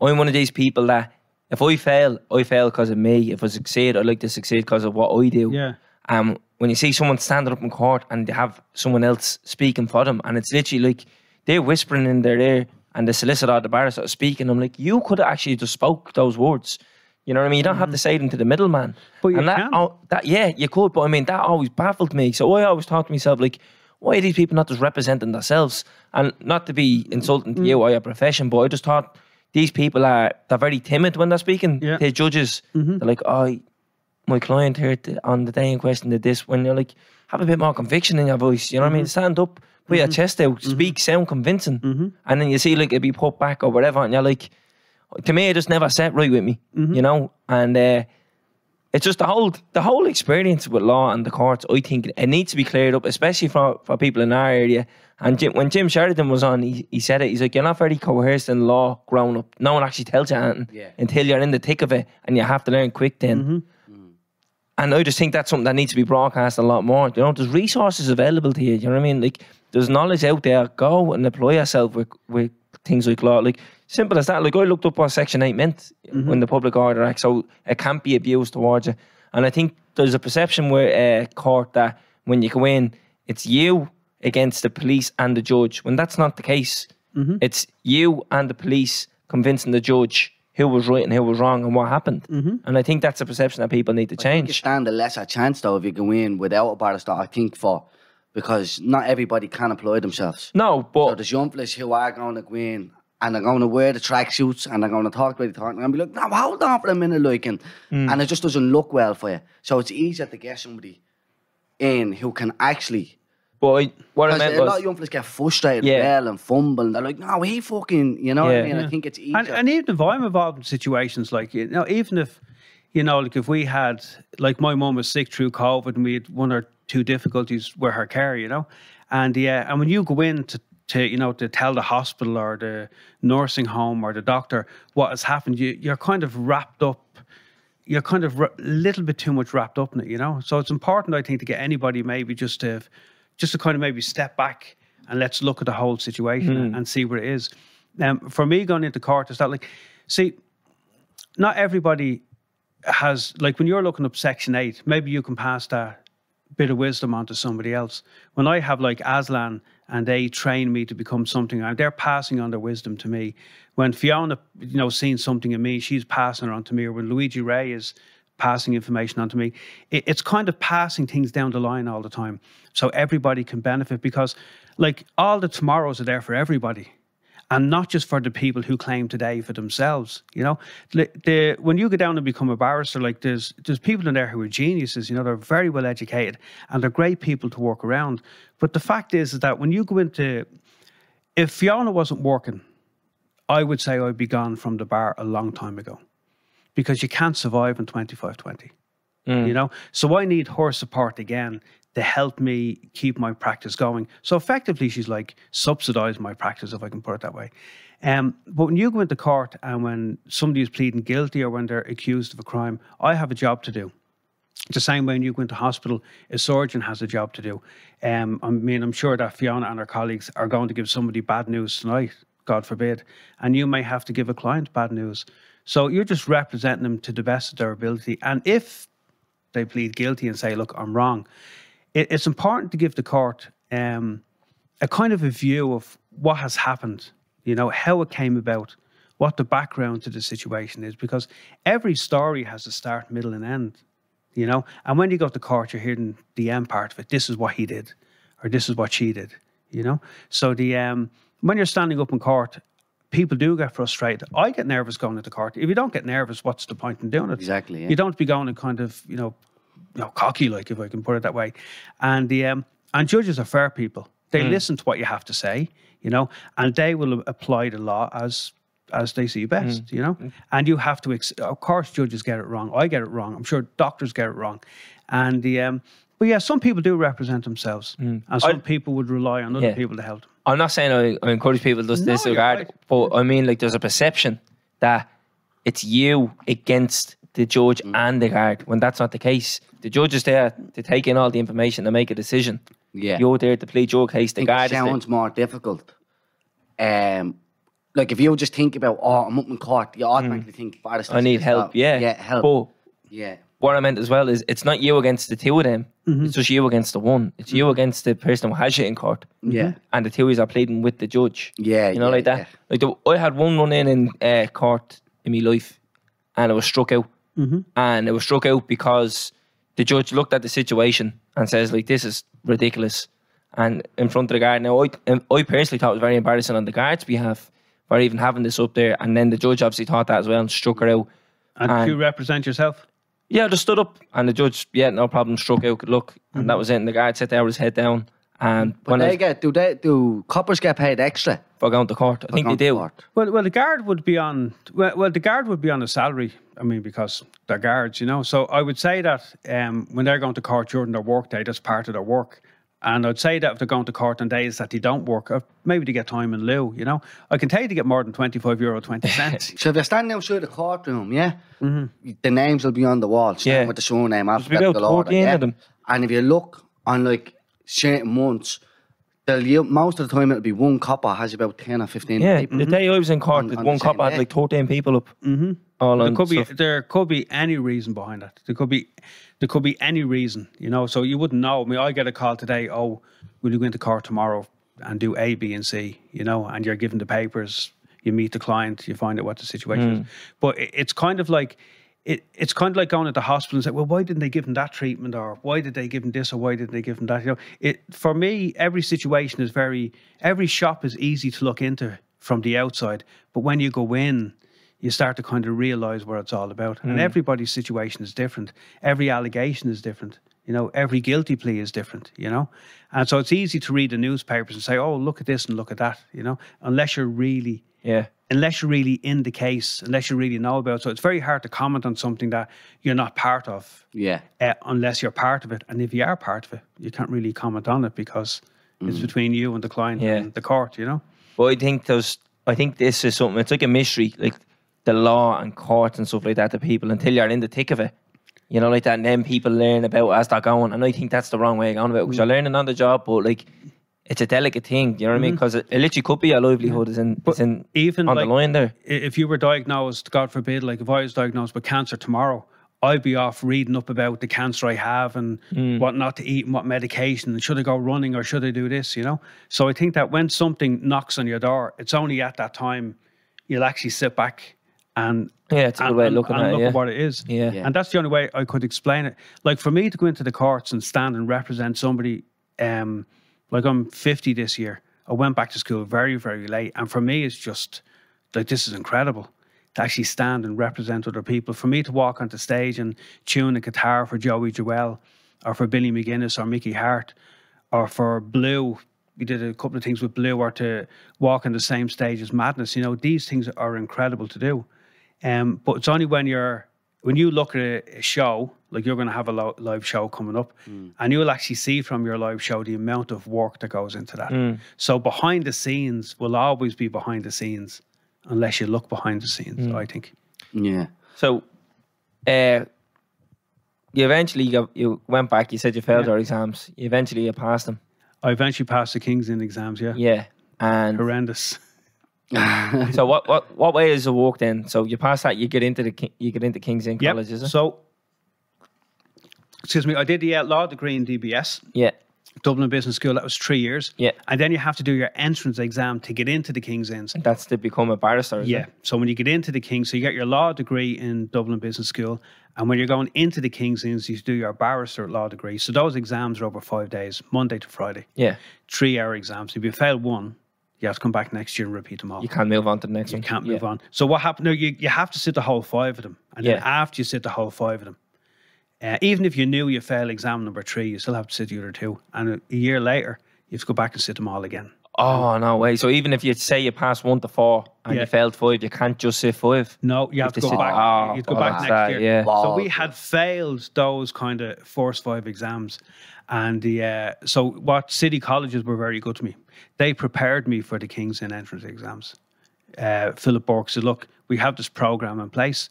I'm one of these people that if I fail, I fail because of me. If I succeed, I like to succeed because of what I do. Yeah. Um, when you see someone standing up in court and they have someone else speaking for them, and it's literally like they're whispering in their ear, and the solicitor or the barrister is speaking. I'm like, you could have actually just spoke those words. You know what I mean? You don't have to say them to the middleman. Mm-hmm. But you and that, can. oh, that, yeah, you could. But I mean, that always baffled me. So I always thought to myself, like, why are these people not just representing themselves? And not to be insulting Mm. to you or your profession, but I just thought these people are they're very timid when they're speaking Yeah. to judges. They're like, oh, my client here on the day in question did this. When you're like, have a bit more conviction in your voice. You know what I mean? Stand up, put your chest out, speak, sound convincing. Mhm. And then you see like it be put back or whatever, and you're like, to me, it just never sat right with me. Mhm. You know, and. uh it's just the whole the whole experience with law and the courts. I think it needs to be cleared up, especially for, for people in our area. And Jim, when Jim Sheridan was on, he, he said it. He's like, "You're not very coerced in law growing up. No one actually tells you anything Yeah. until you're in the thick of it, and you have to learn quick then." Mm-hmm. And I just think that's something that needs to be broadcast a lot more. You know, there's resources available to you. You know what I mean? Like, there's knowledge out there. Go and apply yourself with with things like law. Like simple as that. Like I looked up what Section Eight meant mm-hmm. in the Public Order Act, so it can't be abused towards you. And I think there's a perception with uh, court that when you go in, it's you against the police and the judge. When that's not the case, mm-hmm. it's you and the police convincing the judge who was right and who was wrong and what happened. Mm-hmm. And I think that's a perception that people need to change. You stand a lesser chance though if you go in without a barrister, I think, for because not everybody can employ themselves. No, So but there's young fellas who are going to go in and they're going to wear the tracksuits and they're going to talk the way talk and be like, no, hold on for a minute, like, and, Hmm. and it just doesn't look well for you. So it's easier to get somebody in who can actually. but I, what I Because meant a lot of young fellas get frustrated Yeah. well and fumble and they're like, no, he fucking, you know what I mean? Yeah. I think it's easier. And, and even if I'm involved in situations like you know, even if you know, like if we had like my mum was sick through COVID and we had one or two difficulties with her care, you know, and yeah, and when you go in to to you know to tell the hospital or the nursing home or the doctor what has happened, you you're kind of wrapped up. You're kind of a little bit too much wrapped up in it, you know. So it's important, I think, to get anybody maybe just to, just to kind of maybe step back and let's look at the whole situation and see where it is. Um, for me, going into court is that like, see, not everybody has like when you're looking up Section Eight, maybe you can pass that bit of wisdom onto somebody else. When I have like Aslan and they train me to become something, they're passing on their wisdom to me. When Fiona, you know, seeing something in me, she's passing it on to me. Or when Luigi Ray is passing information on to me, it, it's kind of passing things down the line all the time, so everybody can benefit because, like, all the tomorrows are there for everybody and not just for the people who claim today for themselves. You know, the, the when you go down and become a barrister, like there's there's people in there who are geniuses. You know, they're very well educated and they're great people to work around. But the fact is, is that when you go into, if Fiona wasn't working, I would say I'd be gone from the bar a long time ago, because you can't survive in twenty five twenty. You know, so I need her support again to help me keep my practice going. So effectively, she's like subsidized my practice, if I can put it that way. Um, but when you go into court and when somebody is pleading guilty or when they're accused of a crime, I have a job to do. The same way when you go into hospital, a surgeon has a job to do. Um, I mean, I'm sure that Fiona and her colleagues are going to give somebody bad news tonight, God forbid, and you may have to give a client bad news. So you're just representing them to the best of their ability. And if they plead guilty and say, "Look, I'm wrong," it, it's important to give the court um, a kind of a view of what has happened. You know how it came about, what the background to the situation is, because every story has a start, middle, and end. You know, and when you go to court, you're hearing the end part of it. This is what he did, or this is what she did. You know, so the um, when you're standing up in court, people do get frustrated. I get nervous going into court. If you don't get nervous, what's the point in doing it? Exactly, yeah. You don't be going and kind of, you know, you know, cocky, like if I can put it that way. And the um, and judges are fair people. They listen to what you have to say, you know, and they will apply the law as as they see best, you know. And you have to, ex- of course, judges get it wrong. I get it wrong. I'm sure doctors get it wrong. And the um, but yeah, some people do represent themselves, and some I- people would rely on other Yeah. people to help them. I'm not saying I, I encourage people to No, disregard, right. but I mean, like, there's a perception that it's you against the judge Mm. and the guard when that's not the case. The judge is there to take in all the information and make a decision. Yeah. You're there to plead your case. The think guard it is there. sounds more difficult. Um, like if you just think about, oh, I'm up in court, you automatically think, "Father, Mm. I need help. Yeah. yeah, help, But yeah, what I meant as well is it's not you against the two of them. Mm-hmm. It's just you against the one. It's you against the person who has you in court. yeah, And the two of you are pleading with the judge. yeah, You know, yeah, like that. yeah. Like the, I had one run in in uh, court in my life, and it was struck out. Mm-hmm. And it was struck out because the judge looked at the situation and says, like, this is ridiculous. And in front of the guard, now I, um, I personally thought it was very embarrassing on the guard's behalf for even having this up there. And then the judge obviously thought that as well and struck her out. And And- you represent yourself. Yeah, I just stood up and the judge, yeah, no problem, struck out, good luck. And that was it. And the guard sat there with his head down. And mm. But when I they was get do they do coppers get paid extra? for going to court, I think they do. court? Well, well, the guard would be on. Well, well, the guard would be on a salary. I mean, because they're guards, you know. So I would say that um, when they're going to court during their work day, that's part of their work. And I'd say that if they're going to court on days that they don't work, uh, maybe they get time in lieu, you know. I can tell you to get more than twenty five euro twenty cents. So if you're standing outside the courtroom, yeah, mm-hmm. the names will be on the wall, Yeah. yeah. with the surname after be that about the order, yeah. of them. And if you look on like certain months, they'll you, most of the time it'll be one copper has about ten or fifteen Yeah, people. the day I was in court, On- on one the same had like 13 people up. Mm-hmm. All there could be stuff. there could be any reason behind that. There could be there could be any reason, you know. So you wouldn't know. I mean, I get a call today. Oh, will you go into court tomorrow and do A, B, and C? You know, and you're given the papers. You meet the client. You find out what the situation is. But it, it's kind of like. It, it's kind of like going to the hospital and say, well, why didn't they give him that treatment, or why did they give him this, or why didn't they give him that? You know, it for me, every situation is very, every shop is easy to look into from the outside, but when you go in, you start to kind of realize what it's all about. And hmm. everybody's situation is different. Every allegation is different. You know, every guilty plea is different, you know? And so it's easy to read the newspapers and say, oh, look at this and look at that, you know, unless you're really, Yeah. unless you're really in the case, unless you really know about it. So it's very hard to comment on something that you're not part of yeah, uh, unless you're part of it. And if you are part of it, you can't really comment on it because it's between you and the client Yeah. and the court, you know? But I think there's, I think this is something, it's like a mystery, like the law and courts and stuff like that to people until you're in the thick of it. You know, like that, and then people learn about as they're going. And I think that's the wrong way of going about it because you're learning on the job, but like, it's a delicate thing, you know what I mean? Because it, it literally could be your livelihood is in, is in even on like, the line there. if you were diagnosed, God forbid, like if I was diagnosed with cancer tomorrow, I'd be off reading up about the cancer I have and what not to eat and what medication and should I go running or should I do this, you know? So I think that when something knocks on your door, it's only at that time you'll actually sit back and Yeah, it's a good and, way of looking and at it. look Yeah. at what it is. Yeah. Yeah. And that's the only way I could explain it. Like for me to go into the courts and stand and represent somebody, um, like I'm 50 this year. I went back to school very, very late. And for me, it's just like this is incredible to actually stand and represent other people. For me to walk onto stage and tune a guitar for Joey Jewell or for Billy McGuinness or Mickey Harte or for Blue. We did a couple of things with Blue or to walk on the same stage as Madness. You know, these things are incredible to do. Um, but it's only when you're when you look at a, a show, like you're going to have a lo- live show coming up, mm. and you'll actually see from your live show the amount of work that goes into that. Mm. So behind the scenes will always be behind the scenes, unless you look behind the scenes. Mm. I think. yeah. So, uh, you eventually got, you went back. You said you failed Yeah. your exams. You eventually you passed them. I eventually passed the King's Inn exams. Yeah, Yeah. And horrendous. so what, what what way is it work then? So you pass that, you get into the you get into King's Inn Yep. College, is it? So, excuse me, I did the uh, law degree in DBS. yeah. Dublin Business School. That was three years. Yeah. And then you have to do your entrance exam to get into the King's Inns. That's to become a barrister. Yeah. It? So when you get into the King's, so you get your law degree in Dublin Business School, and when you're going into the King's Inns, you do your barrister law degree. So those exams are over five days, Monday to Friday, Yeah. three-hour exams. If you fail one, you have to come back next year and repeat them all. You can't move on to the next You one. can't Yeah. move on. So what happened? No, you, you have to sit the whole five of them, and then after you sit the whole five of them, Uh, even if you knew you failed exam number three, you still have to sit the other two. And a, year later, you have to go back and sit them all again. Oh no way! So even if you say you pass one to four and Yeah. you failed five, you can't just say five. No, you have to to go sit- back. Oh, you have to go oh, back next that, year. yeah. So we had failed those kind of first five exams, and the uh, so what city colleges were very good to me. They prepared me for the King's Inn entrance exams. Uh, Philip Bork said, "Look, we have this program in place.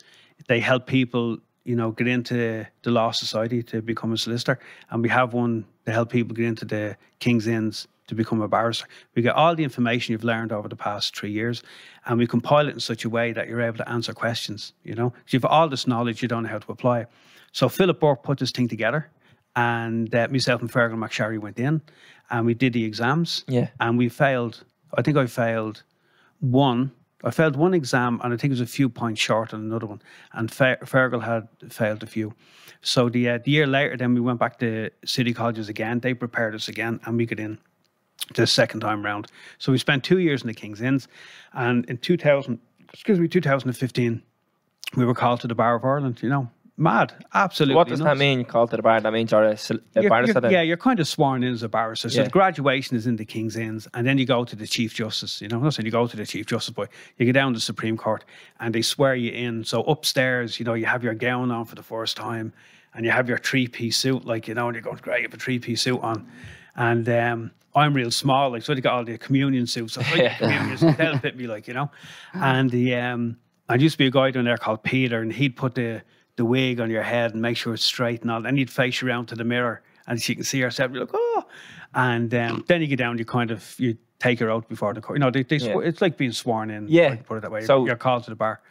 They help people, you know, get into the law society to become a solicitor, and we have one to help people get into the King's Inns." To become a barrister, we get all the information you've learned over the past three years, and we compile it in such a way that you're able to answer questions. You know, you've all this knowledge, you don't know how to apply it. So Philip Bork put this thing together, and uh, myself and Fergal McSherry went in, and we did the exams. Yeah. and we failed. I think I failed one. I failed one exam, and I think it was a few points short on another one. And Fer- Fergal had failed a few. So the uh, the year later, then we went back to city colleges again. They prepared us again, and we got in the second time round. So we spent two years in the King's Inns, and in 2000, excuse me, 2015, we were called to the Bar of Ireland. You know, mad, absolutely. what does that mean? called to the bar? That means you're a, a You're- barrister. you're- yeah, you're kind of sworn in as a barrister. So Yeah. the graduation is in the King's Inns, and then you go to the Chief Justice. You know, I'm not saying you go to the Chief Justice, but you get down to the Supreme Court, and they swear you in. So upstairs, you know, you have your gown on for the first time, and you have your three piece suit, like you know, and you're going, great, you have a three piece suit on, and um, I'm real small, like so they got all the communion suits. So I like the communion suit, they'll fit me, like you know, and the um, I used to be a guy down there called Peter, and he'd put the the wig on your head and make sure it's straight and all. And you'd face around to the mirror and she can see herself. You're like, oh. And um, then you get down, you kind of you take her out before the court. You know, they, they Yeah. it's like being sworn in. Yeah. put it that way. So- you're called to the bar.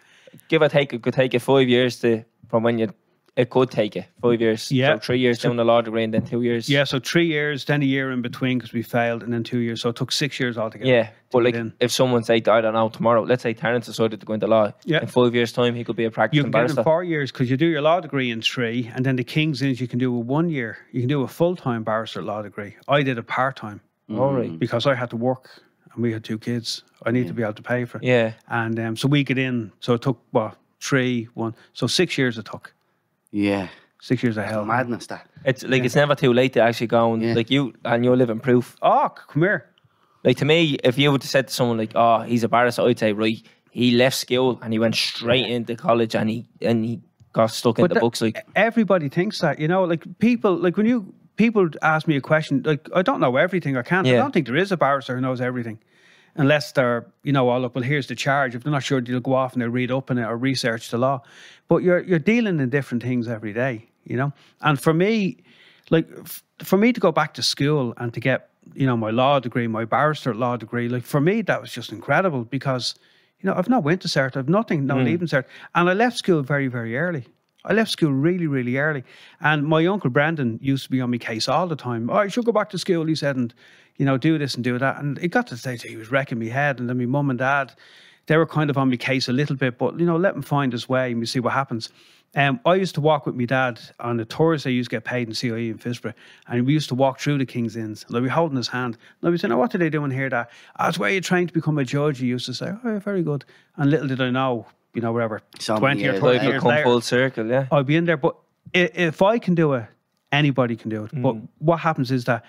Give or take, it could take you five years to from when you. It could take it five years. Yeah. So three years down the law degree and then two years. Yeah, so three years, then a year in between because we failed, and then two years. So it took six years altogether. Yeah, but like if someone say, I don't know, tomorrow, let's say Terence decided to go into law. Yeah. In five years' time, he could be a practicing You practicing can get barrister. in four years because you do your law degree in three, and then the King's Inns you can do a one year. You can do a full time barrister law degree. I did a part time All right. because I had to work and we had two kids. I need to be able to pay for it. Yeah. And um, so we get in. So it took what three, one. So six years it took. Yeah. Six years of hell. Madness that. It's like it's never too late to actually go and Yeah. like you and you're living proof. Oh, c- come here. Like to me, if you would have said to someone like, "Oh, he's a barrister," I'd say, "Right, he left school and he went straight into college and he and he got stuck in the that- books." Like, Everybody thinks that, you know, like people, like when you people ask me a question, like I don't know everything. I can't. I Yeah. don't think there is a barrister who knows everything, unless they're, you know, oh, all up. Well, here's the charge. If they're not sure, they'll go off and they'll read up on it or research the law. But you're you're dealing in different things every day, you know. And for me, like f- for me to go back to school and to get, you know, my law degree, my barrister law degree, like for me that was just incredible because, you know, I've not went to cert, I've nothing, no hmm. leaving cert, and I left school very very early. I left school really, really early. And my uncle Brendan used to be on my case all the time. Oh, I should go back to school, he said, and, you know, do this and do that. And it got to the stage that he was wrecking me head. And then my mum and dad, they were kind of on my case a little bit, but, you know, let him find his way and we see what happens. Um, I used to walk with my dad on the tours I used to get paid in CIE in Phibsborough. And we used to walk through the King's Inns. And I'd be holding his hand. And I'd be saying, oh, what are they doing here? That That's where you're trying to become a judge. He used to say, oh, very good. And little did I know, you know, whatever, So many 20 or years 30 life will years come later, full circle. Yeah. I'll be in there. But if I can do it, anybody can do it. But mm. what happens is that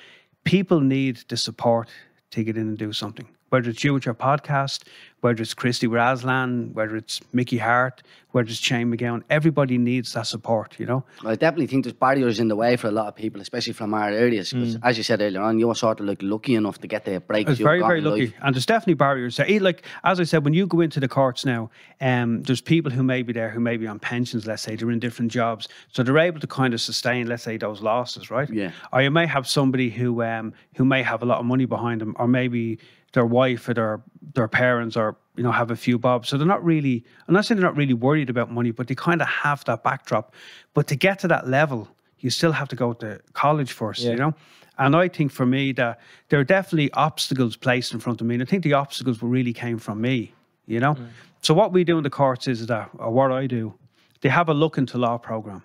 people need the support to get in and do something. Whether it's you with your podcast, whether it's Christy Raslan, whether it's Mickey Harte, whether it's Shane MacGowan, everybody needs that support, you know? I definitely think there's barriers in the way for a lot of people, especially from our areas. Because as you said earlier on, you're sort of like lucky enough to get the breaks. I was you've very, very lucky. life. And there's definitely barriers there. Eh, Like, as I said, when you go into the courts now, um, there's people who may be there who may be on pensions, let's say, they're in different jobs. So they're able to kind of sustain, let's say, those losses, right? Yeah. Or you may have somebody who um, who may have a lot of money behind them, or maybe their wife or their, their parents or you know have a few bobs. So they're not really, I'm not saying they're not really worried about money, but they kind of have that backdrop. But to get to that level, you still have to go to college first, Yeah. you know? And I think for me that there are definitely obstacles placed in front of me. And I think the obstacles really came from me, you know? Mm. So what we do in the courts is that, or what I do, they have a look into law program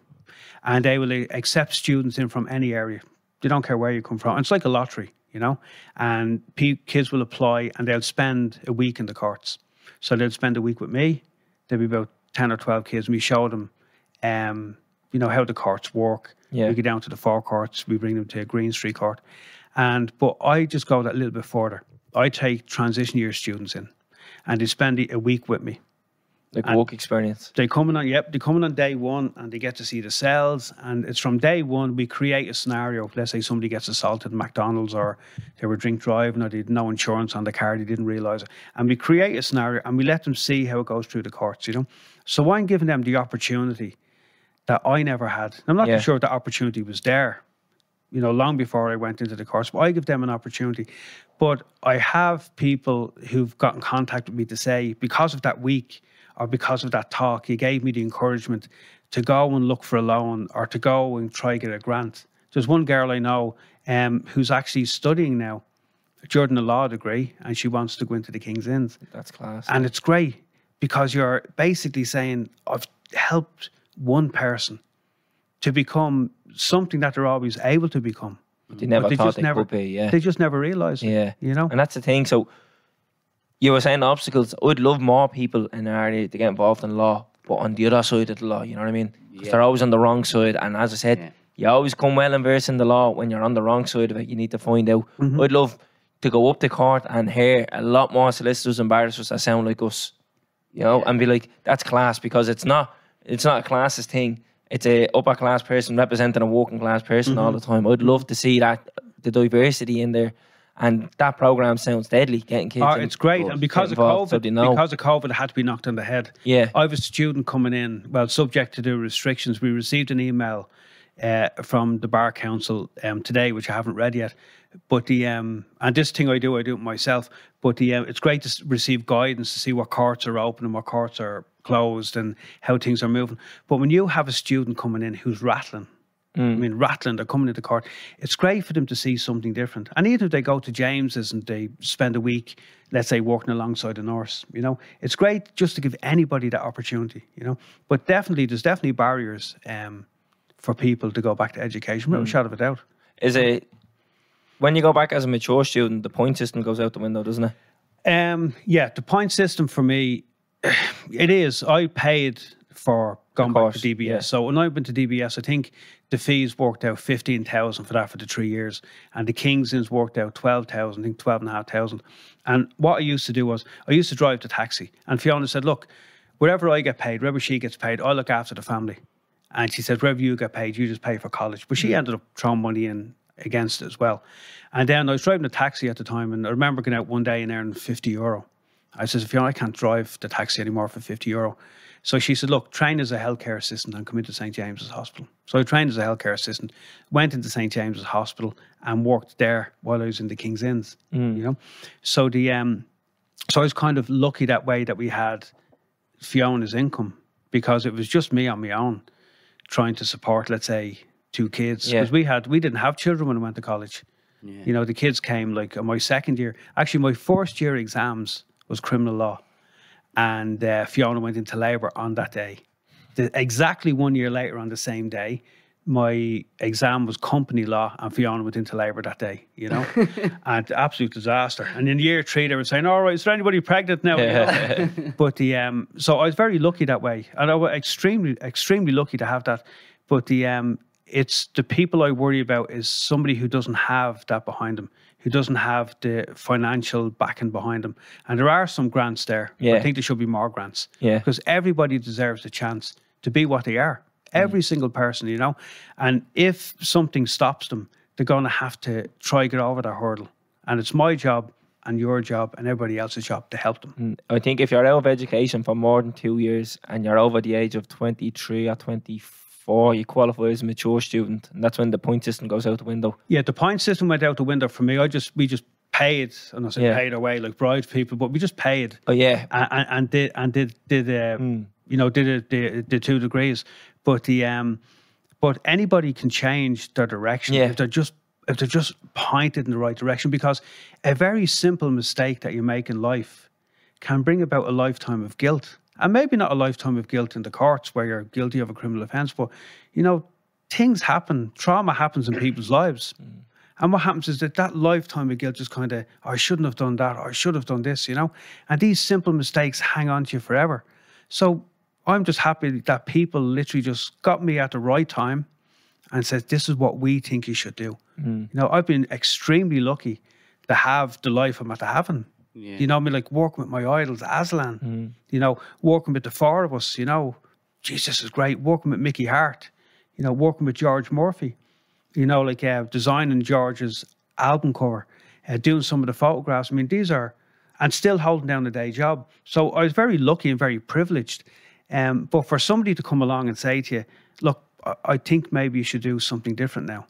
and they will accept students in from any area. They don't care where you come from. It's like a lottery, you know? And kids will apply and they'll spend a week in the courts. So they'll spend a week with me. There'll be about 10 or 12 kids and we show them um, you know, how the courts work. Yeah. We go down to the four courts, we bring them to a Green Street court. And but I just go that little bit further. I take transition year students in and they spend a week with me. Like walk experience. They come in on yep, they come in on day one and they get to see the cells. And it's from day one we create a scenario. Let's say somebody gets assaulted at McDonald's or they were drink driving or they had no insurance on the car, they didn't realise it. And we create a scenario and we let them see how it goes through the courts, you know. So I'm giving them the opportunity that I never had. I'm not Yeah. sure the opportunity was there, you know, long before I went into the course, but I give them an opportunity. But I have people who've got in contact with me to say, because of that week or because of that talk, he gave me the encouragement to go and look for a loan or to go and try get a grant. There's one girl I know um, who's actually studying now, during a law degree, and she wants to go into the King's Inns. That's class. And it's great because you're basically saying, I've helped one person to become something that they're always able to become. they never But they thought just they never, could be. Yeah. They just never realised it, Yeah. you know? And that's the thing. So you were saying obstacles. I'd love more people in our area to get involved in law, but on the other side of the law, you know what I mean? 'Cause they're always on the wrong side. And as I said, Yeah. you always come well versed in the law. When you're on the wrong side of it, you need to find out. Mm-hmm. I'd love to go up to court and hear a lot more solicitors and barristers that sound like us, you know, and be like, that's class because it's not. It's not a classist thing. It's a upper class person representing a working class person mm-hmm. all the time. I'd love to see that the diversity in there. And that program sounds deadly. Getting kids, Oh, it's great, and because of COVID, so because of COVID, it had to be knocked on the head. Yeah. I have a student coming in. Well, subject to the restrictions, we received an email uh, from the bar council um, today, which I haven't read yet. But the um, and this thing I do, I do it myself. But the uh, it's great to receive guidance to see what courts are open and what courts are closed and how things are moving. But when you have a student coming in who's rattling. I mean, rattling, they're coming into court. It's great for them to see something different. And even if they go to James's and they spend a week, let's say, working alongside a nurse, you know, it's great just to give anybody that opportunity, you know. But definitely, there's definitely barriers um, for people to go back to education, without a shadow of a doubt. is it when you go back as a mature student, the point system goes out the window, doesn't it? Um, yeah, the point system for me, it is. I paid for going back to DBS. yeah. So when I went to DBS, I think the fees worked out fifteen thousand for that for the three years, and the Kings Inns worked out twelve thousand. I think twelve and a half thousand. And what I used to do was I used to drive the taxi, and Fiona said, "Look, wherever I get paid, wherever she gets paid, I look after the family." And she said, wherever you get paid, you just pay for college. But she mm. ended up throwing money in against it as well. And then I was driving a taxi at the time, and I remember going out one day and earning 50 euro. I said, Fiona, I can't drive the taxi anymore for 50 euro. So she said, look, train as a healthcare assistant and come into St. James's Hospital. So I trained as a healthcare assistant, went into St. James's Hospital and worked there while I was in the King's Inns, you know? So the, um, so I was kind of lucky that way that we had Fiona's income because it was just me on my own trying to support, let's say, two kids. Yeah. Because we had we didn't have children when I went to college. You know, the kids came like in my second year. Actually, my first year exams was criminal law, and uh, Fiona went into labour on that day. The, exactly one year later, on the same day, my exam was company law, and Fiona went into labour that day. You know, and absolute disaster. And in year three, they were saying, "All right, is there anybody pregnant now?" You know? but the um, so I was very lucky that way, and I was extremely, extremely lucky to have that. But the um, it's the people I worry about is somebody who doesn't have that behind them, who doesn't have the financial backing behind them. And there are some grants there. Yeah. I think there should be more grants. Yeah. Because everybody deserves a chance to be what they are. Every mm. single person, you know. And if something stops them, they're going to have to try to get over that hurdle. And it's my job and your job and everybody else's job to help them. Mm. I think if you're out of education for more than two years and you're over the age of 23 or 24, you qualify as a mature student. And that's when the point system goes out the window. Yeah, the point system went out the window for me. I just we just paid, and I said Yeah. paid away like bride people, but we just paid Oh, yeah. and, and, did and did did uh, Hmm. you know did it the, the two degrees, but the um, but anybody can change their direction Yeah. if they're just if they're just pointed in the right direction because a very simple mistake that you make in life can bring about a lifetime of guilt. And maybe not a lifetime of guilt in the courts where you're guilty of a criminal offense, but you know, things happen, trauma happens in people's lives. Mm. And what happens is that that lifetime of guilt just kind of, I shouldn't have done that, or I should have done this, you know? And these simple mistakes hang on to you forever. So I'm just happy that people literally just got me at the right time and said, "This is what we think you should do." Mm. You know, I've been extremely lucky to have the life I'm after having. Yeah. You know, I mean, like working with my idols, Aslan. You know, working with the four of us. You know, Jesus is great. Working with Mickey Harte. You know, working with George Murphy. You know, like uh, designing George's album cover, uh, doing some of the photographs. I mean, these are, and still holding down a day job. So I was very lucky and very privileged. Um, but for somebody to come along and say to you, look, I, I think maybe you should do something different now.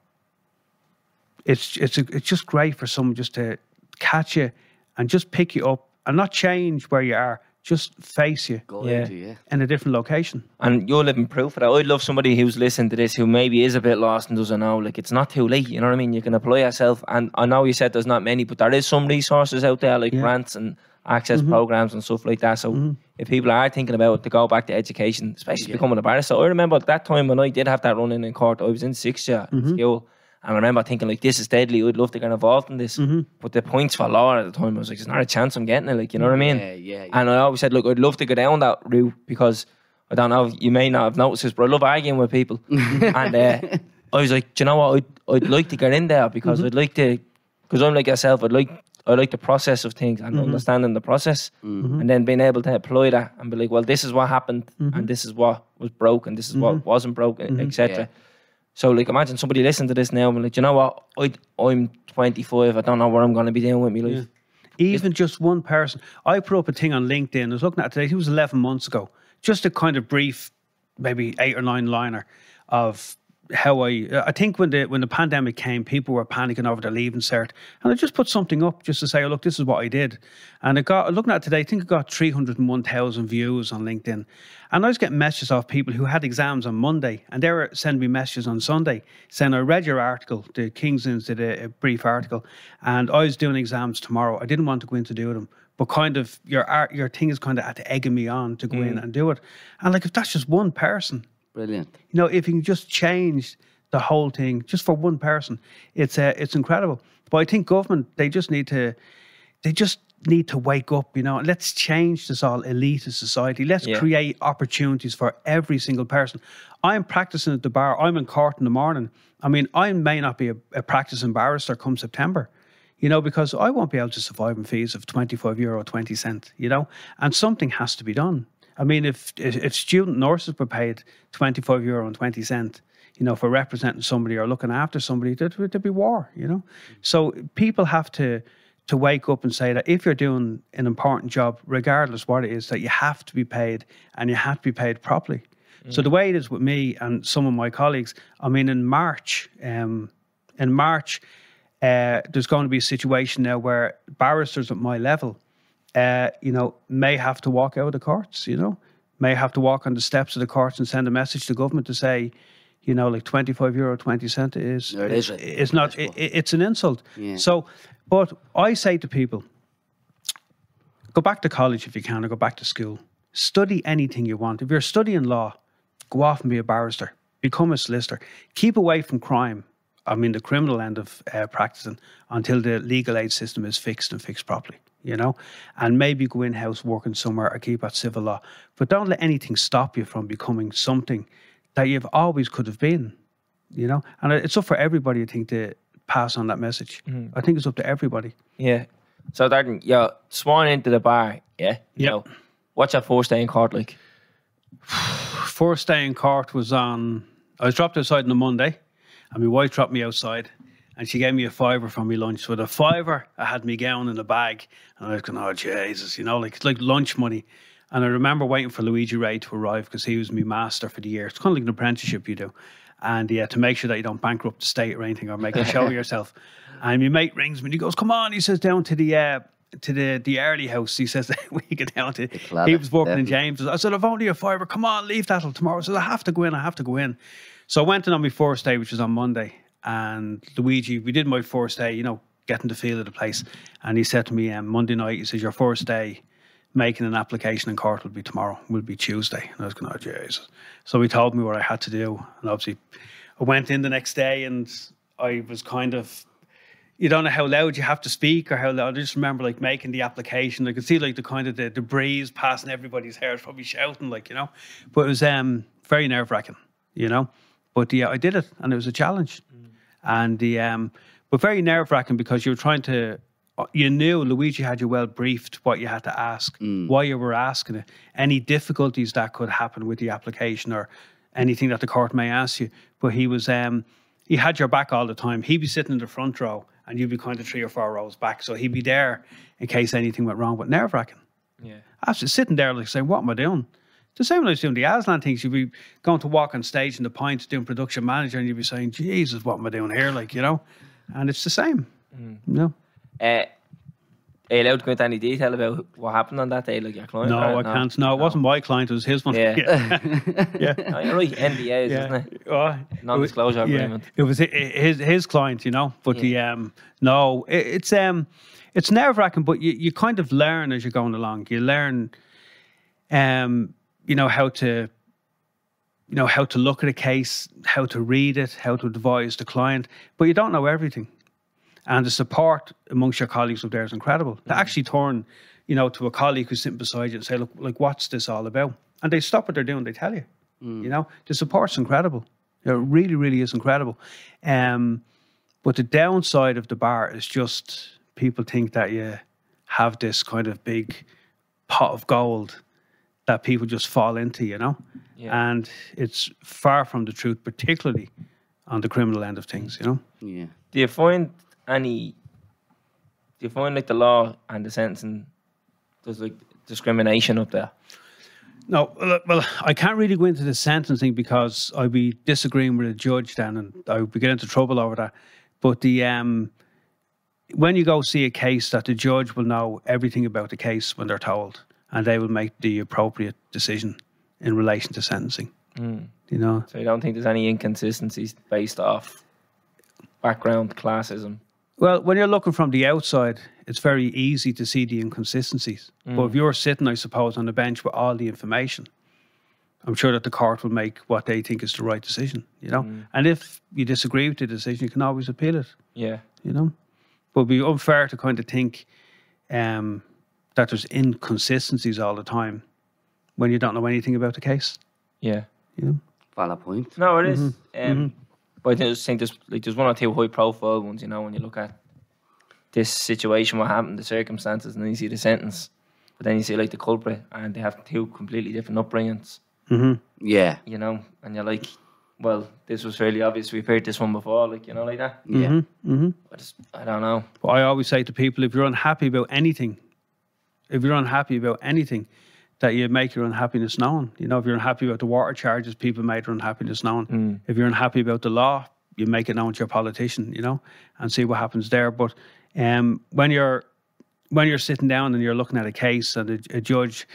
It's it's a, it's just great for someone just to catch you and just pick you up and not change where you are, just face you Go Yeah. into yeah. in a different location. And you're living proof of that. I'd love somebody who's listening to this who maybe is a bit lost and doesn't know. Like, it's not too late. You know what I mean? You can apply yourself. And I know you said there's not many, but there is some resources out there, like Yeah. grants and access mm-hmm. programs and stuff like that. So mm-hmm. if people are thinking about it, to go back to education, especially becoming a barrister. I remember at that time when I did have that run in in court, I was in sixth year at school. And I remember thinking, like, this is deadly. I'd love to get involved in this. Mm-hmm. But the points for law at the time, I was like, there's not a chance I'm getting it. Like, you know what I mean? Yeah, yeah, yeah. And I always said, look, I'd love to go down that route because I don't know, you may not have noticed this, but I love arguing with people. and uh, I was like, do you know what? I'd, I'd like to get in there because mm-hmm. I'd like to, because I'm like yourself, I'd like, I like the process of things and mm-hmm. understanding the process and then being able to apply that and be like, well, this is what happened and this is what was broken, this is what wasn't broken, etc. Yeah. So, like, imagine somebody listening to this now and be like, you know what? I, I'm 25. I don't know what I'm going to be doing with my life. Even just one person. I put up a thing on LinkedIn. I was looking at it today. It was 11 months ago. Just a kind of brief, maybe eight or nine liner of how I. I think when the when the pandemic came, people were panicking over the leaving cert, and I just put something up just to say, oh, "Look, this is what I did," and it got. Looking at today, I think it got 301,000 views on LinkedIn, and I was getting messages off people who had exams on Monday, and they were sending me messages on Sunday saying, "I read your article. The Kingslands did a, a brief article, and I was doing exams tomorrow. I didn't want to go in to do them." But kind of your art, your thing is kind of at the egging me on to go in mm. and do it, and like if that's just one person, Brilliant. you know, if you can just change the whole thing just for one person, it's uh, it's incredible. But I think government they just need to they just need to wake up. You know, let's change this all elitist society. Let's Yeah. create opportunities for every single person. I'm practicing at the bar. I'm in court in the morning. I mean, I may not be a, a practicing barrister come September. You know, because I won't be able to survive on fees of 25 euro 20 cent, you know, and something has to be done. I mean, if if student nurses were paid 25 euro and 20 cent, you know, for representing somebody or looking after somebody, there'd, there'd be war, you know. So people have to to wake up and say that if you're doing an important job, regardless what it is, that you have to be paid and you have to be paid properly. So the way it is with me and some of my colleagues, I mean, in March, um, in March, uh, there's going to be a situation now where barristers at my level, uh, you know, may have to walk out of the courts, you know, may have to walk on the steps of the courts and send a message to government to say, you know, like 25 euro 20 cent is, No, it is. is not, it, it's an insult. Yeah. So, but I say to people, go back to college if you can, or go back to school. Study anything you want. If you're studying law, go off and be a barrister. Become a solicitor. Keep away from crime. I mean, the criminal end of uh, practicing until the legal aid system is fixed and fixed properly. You know, and maybe go in house working somewhere or keep at civil law. But don't let anything stop you from becoming something that you've always could have been. You know, and it's up for everybody, I think, to pass on that message. Mm-hmm. I think it's up to everybody. Yeah. So, Darren, you're sworn into the bar, yeah? Yeah. What's your first day in court like? first day in court was on. I was dropped outside on a Monday, and my wife dropped me outside, and she gave me a fiver for my lunch. With a fiver, I had me gown in a bag, and I was going, "Oh Jesus," you know, like it's like lunch money. And I remember waiting for Luigi Ray to arrive because he was my master for the year. It's kind of like an apprenticeship you do, and yeah, to make sure that you don't bankrupt the state or anything or make a show of yourself. And my mate rings me, and he goes, "Come on," he says, "down to the." Uh, to the the early house, he says we get down to. Cladder, He was working in. James. I said, I've only a fiver. Come on, leave that till tomorrow. I said, I have to go in. I have to go in. So I went in on my first day, which was on Monday. And Luigi, we did my first day, you know, getting the feel of the place. And he said to me um, Monday night, he says, Your first day making an application in court will be tomorrow, will be Tuesday. And I was going, Oh, Jesus. So he told me what I had to do. And obviously, I went in the next day and I was kind of you don't know how loud you have to speak or how loud. I just remember like making the application. I could see like the kind of the, the breeze passing everybody's hair, probably shouting like you know. But it was um very nerve wracking, you know. But yeah, I did it, and it was a challenge, and the um, but very nerve wracking because you were trying to. You knew Luigi had you well briefed what you had to ask, why you were asking it, any difficulties that could happen with the application, or anything that the court may ask you. But he was um, he had your back all the time. He'd be sitting in the front row, and you'd be kind of three or four rows back. So he'd be there in case anything went wrong. But nerve wracking. Yeah. After sitting there, like saying, "What am I doing?" The same when I was doing the Aslan things. You'd be going to walk on stage in the Pints doing production manager, and you'd be saying, "Jesus, what am I doing here?" Like you know, and it's the same. You know? Uh, are you allowed to go into any detail about what happened on that day, like your client? No, I can't. No, it wasn't my client; it was his one. Yeah. yeah. No, you're right. NDAs, isn't it? Oh, Non-disclosure it was- agreement. It was his his client, you know. But the um no, it, it's um it's nerve wracking, but you, you kind of learn as you're going along. You learn um you know how to you know how to look at a case, how to read it, how to advise the client, but you don't know everything. And the support amongst your colleagues up there is incredible. To actually turn, you know, to a colleague who's sitting beside you and say, "Look, like, what's this all about?" And they stop what they're doing, they tell you. You know, the support's incredible. It really, really is incredible. Um, but the downside of the bar is just people think that you have this kind of big pot of gold that people just fall into, you know? Yeah. And it's far from the truth, particularly on the criminal end of things, you know? Yeah. Do you find any? Do you find like the law and the sentencing there's like discrimination up there? No, well, well, I can't really go into the sentencing because I'd be disagreeing with a judge then, and I would be getting into trouble over that. But the um, when you go see a case, that the judge will know everything about the case when they're told, and they will make the appropriate decision in relation to sentencing. Hmm. You know, So you don't think there's any inconsistencies based off background classism? Well, when you're looking from the outside, it's very easy to see the inconsistencies. But hmm. if you're sitting, I suppose, on the bench with all the information, I'm sure that the court will make what they think is the right decision, you know? Hmm. And if you disagree with the decision, you can always appeal it, Yeah. you know? But it'd be unfair to kind of think um, that there's inconsistencies all the time when you don't know anything about the case, Yeah. you know? Valid point. No, it is. Mm-hmm. Um, mm-hmm. But I just think there's like there's one or two high profile ones, you know, when you look at this situation, what happened, the circumstances, and then you see the sentence. But then you see like the culprit, and they have two completely different upbringings, mm-hmm. Yeah. you know, and you're like, well, this was fairly obvious. We've heard this one before, like you know, like that. Yeah. I just, I don't know. But I always say to people, if you're unhappy about anything, if you're unhappy about anything, that you make your unhappiness known. You know, if you're unhappy about the water charges, people make their unhappiness known. If you're unhappy about the law, you make it known to your politician. You know, and see what happens there. But um, when you're when you're sitting down and you're looking at a case and a, a judge,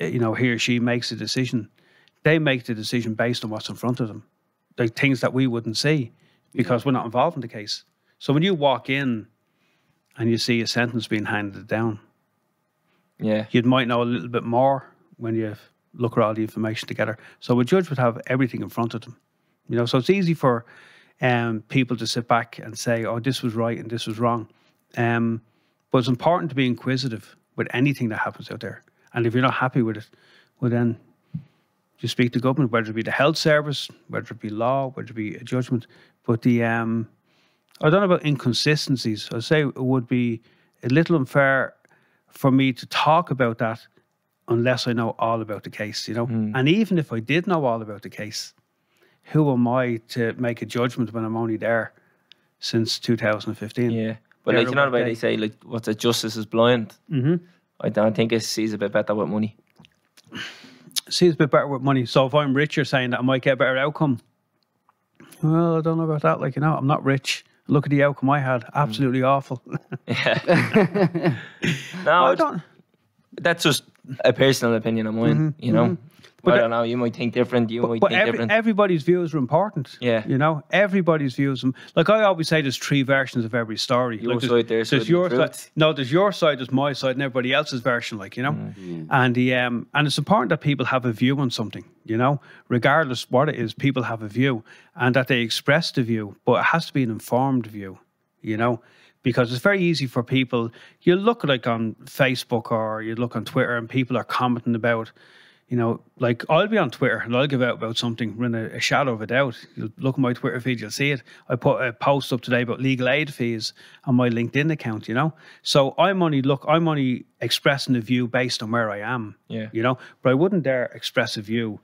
you know, he or she makes a decision, they make the decision based on what's in front of them, like things that we wouldn't see because we're not involved in the case. So when you walk in and you see a sentence being handed down, Yeah, you might know a little bit more when you look at all the information together. So a judge would have everything in front of them, you know. So it's easy for um, people to sit back and say, "Oh, this was right and this was wrong," um, but it's important to be inquisitive with anything that happens out there. And if you're not happy with it, well then you speak to government, whether it be the health service, whether it be law, whether it be a judgment. But the um, I don't know about inconsistencies. I'd say it would be a little unfair for me to talk about that unless I know all about the case, you know. And even if I did know all about the case, who am I to make a judgment when I'm only there since 2015? yeah. But like you know the way they say, like what's it? Justice is blind. Mm-hmm. I don't think it sees a bit better with money. See, it's a bit better with money. So if I'm rich, you're saying that I might get a better outcome. Well, I don't know about that. Like, you know, I'm not rich. Look at the outcome I had. Absolutely awful. No, I don't. that's just a personal opinion of mine. Mm-hmm, you know, mm-hmm. But I don't know. You might think different. You might But think every, different. everybody's views are important. Yeah. You know, everybody's views. Um, like I always say, there's three versions of every story. Your like there's, side, their side, there's your the side. No, there's your side, there's my side, and everybody else's version. Like you know, mm. and the um, and it's important that people have a view on something. You know, regardless what it is, people have a view, and that they express the view, but it has to be an informed view. You know, because it's very easy for people. You look like on Facebook or you look on Twitter, and people are commenting about. You know, like I'll be on Twitter and I'll give out about something, run a, a shadow of a doubt. You'll look at my Twitter feed, you'll see it. I put a post up today about legal aid fees on my LinkedIn account, you know. So I'm only look, I'm only expressing a view based on where I am. Yeah. You know, but I wouldn't dare express a view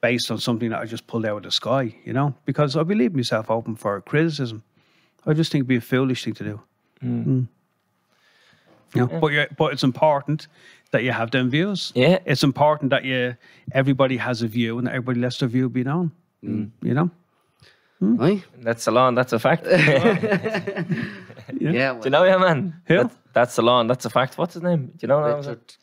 based on something that I just pulled out of the sky, you know, because I'll be leaving myself open for criticism. I just think it'd be a foolish thing to do. Mm. You know, but you're, but it's important that you have them views. Yeah. it's important that you everybody has a view and that everybody lets their view be known. Mm. You know, mm. Aye? That's the law, and that's a fact. Do Yeah. well, you know him, man? Who? That's, that's the law, and that's a fact. What's his name? Do you know that? Richard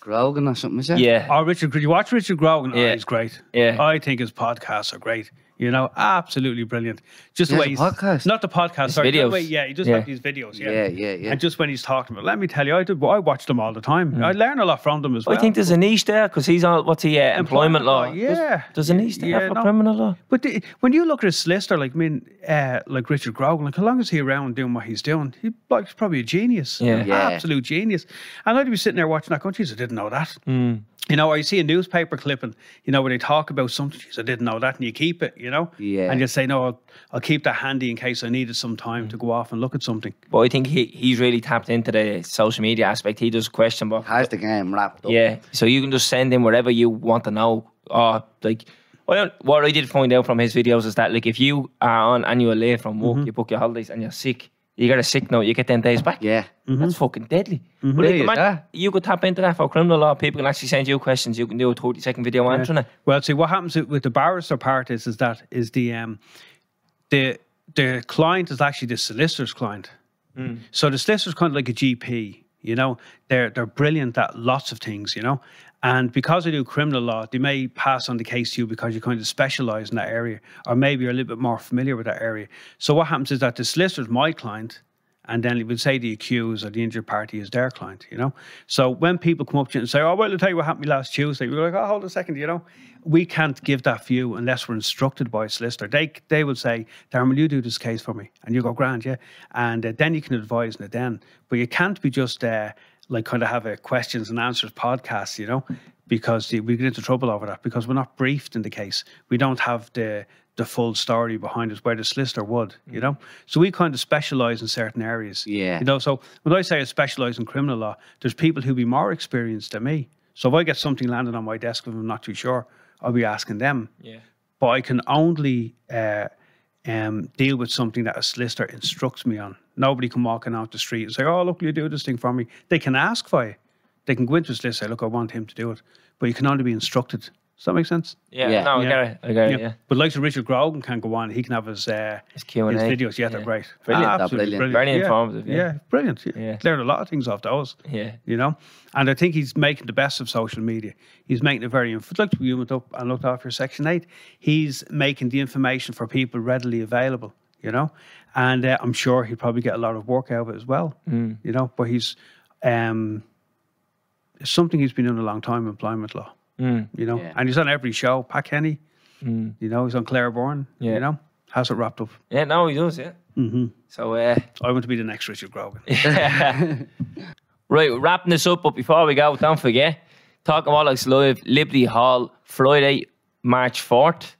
Grogan or something, is it? Yeah. oh Richard, you watch Richard Grogan? Oh, yeah. Oh, he's great. Yeah. I think his podcasts are great. You know, absolutely brilliant. Just He the way he's podcast? not the podcast, His sorry, the videos. way- yeah, he just Yeah. like these videos. Yeah, Yeah, yeah, yeah. And just when he's talking about, let me tell you, I did. I watch them all the time. I learn a lot from them as well. I think there's a niche there because he's all, what's he, uh, employment, law? Yeah, There's, there's a niche there Yeah, for no. criminal law. But the, when you look at a solicitor, like I mean, uh, like Richard Grogan, like how long is he around doing what he's doing? He like he's probably a genius, Yeah. Yeah. absolute genius. And I'd be sitting there watching that, going, "Geez, I didn't know that." Hmm. You know, or you see a newspaper clipping, you know, where they talk about something. Geez, I didn't know that, and you keep it, you know. Yeah. And you say, "No, I'll, I'll keep that handy in case I needed some time to mm. go off and look at something." But I think he, he's really tapped into the social media aspect. He does question box. Has the game wrapped up. Yeah, so you can just send him whatever you want to know. Or like, well, what I did find out from his videos is that like if you are on annual leave from work, mm-hmm. you book your holidays and you're sick, you get a sick note, you get ten days back. Yeah. Mm-hmm. That's fucking deadly. Mm-hmm. But Yeah, like, yeah, imagine yeah. you could tap into that for criminal law. People can actually send you questions. You can do a thirty second video answering it. Well, see, what happens with the barrister part is, is that is the um, the the client is actually the solicitor's client. Mm. So the solicitor's kind of like a GP. You know, they're they're brilliant at lots of things. You know, and because they do criminal law, they may pass on the case to you because you kind of specialize in that area, or maybe you're a little bit more familiar with that area. So what happens is that the solicitor's my client. And then it would say the accused or the injured party is their client, you know. So when people come up to you and say, "Oh, well, I'll tell you what happened last Tuesday," we're like, "Oh, hold a second, you know, we can't give that view unless we're instructed by a solicitor. They they will say, "Darren, will you do this case for me?" And you go, "Grand, yeah." And uh, then you can advise in it then, but you can't be just uh, like kind of have a questions and answers podcast, you know, because we get into trouble over that because we're not briefed in the case. We don't have the the full story behind us where the solicitor would, you know. So we kind of specialize in certain areas. Yeah. You know, so when I say I specialize in criminal law, there's people who be more experienced than me. So if I get something landed on my desk and I'm not too sure, I'll be asking them. Yeah. But I can only uh, um, deal with something that a solicitor instructs me on. Nobody can walk in out the street and say, "Oh, look, you do this thing for me." They can ask for it. They can go into a solicitor "Look, I want him to do it," but you can only be instructed. Does that make sense? Yeah, Yeah. no, I Yeah. get it. I get it. Yeah. But like Richard Grogan can go on, he can have his uh, His Q&A. his videos. Yeah, they're great. Brilliant. They're Absolutely brilliant. Very informative, yeah. brilliant. Yeah. Yeah. Learned a lot of things off those. Yeah. You know, and I think he's making the best of social media. He's making it very. inf- Like you went up and looked after Section Eight. He's making the information for people readily available. You know, and uh, I'm sure he'll probably get a lot of work out of it as well. Mm. You know, but he's um, it's something he's been doing a long time. Employment law. Mm. You know, Yeah. and he's on every show. Pat Kenny. Mm. You know, he's on Claire Byrne. Yeah. You know, has it wrapped up. Yeah, no, he does, yeah. Mm-hmm. So, uh, I want to be the next Richard Grogan. right, wrapping this up, but before we go, don't forget, Talking Bollox Live, Liberty Hall, Friday, March 4th.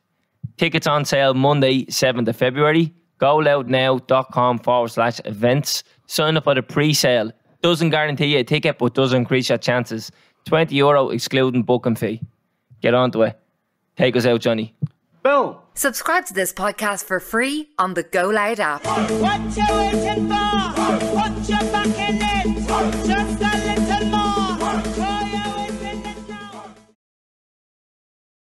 Tickets on sale Monday, 7th of February. GoLoudNow.com forward slash events. Sign up for the pre sale. Doesn't guarantee you a ticket, but does increase your chances. 20 euro excluding booking fee. Get onto it. Take us out, Johnny. Boom. Subscribe to this podcast for free on the Go Loud app. What you waiting for? Put your back in it. Just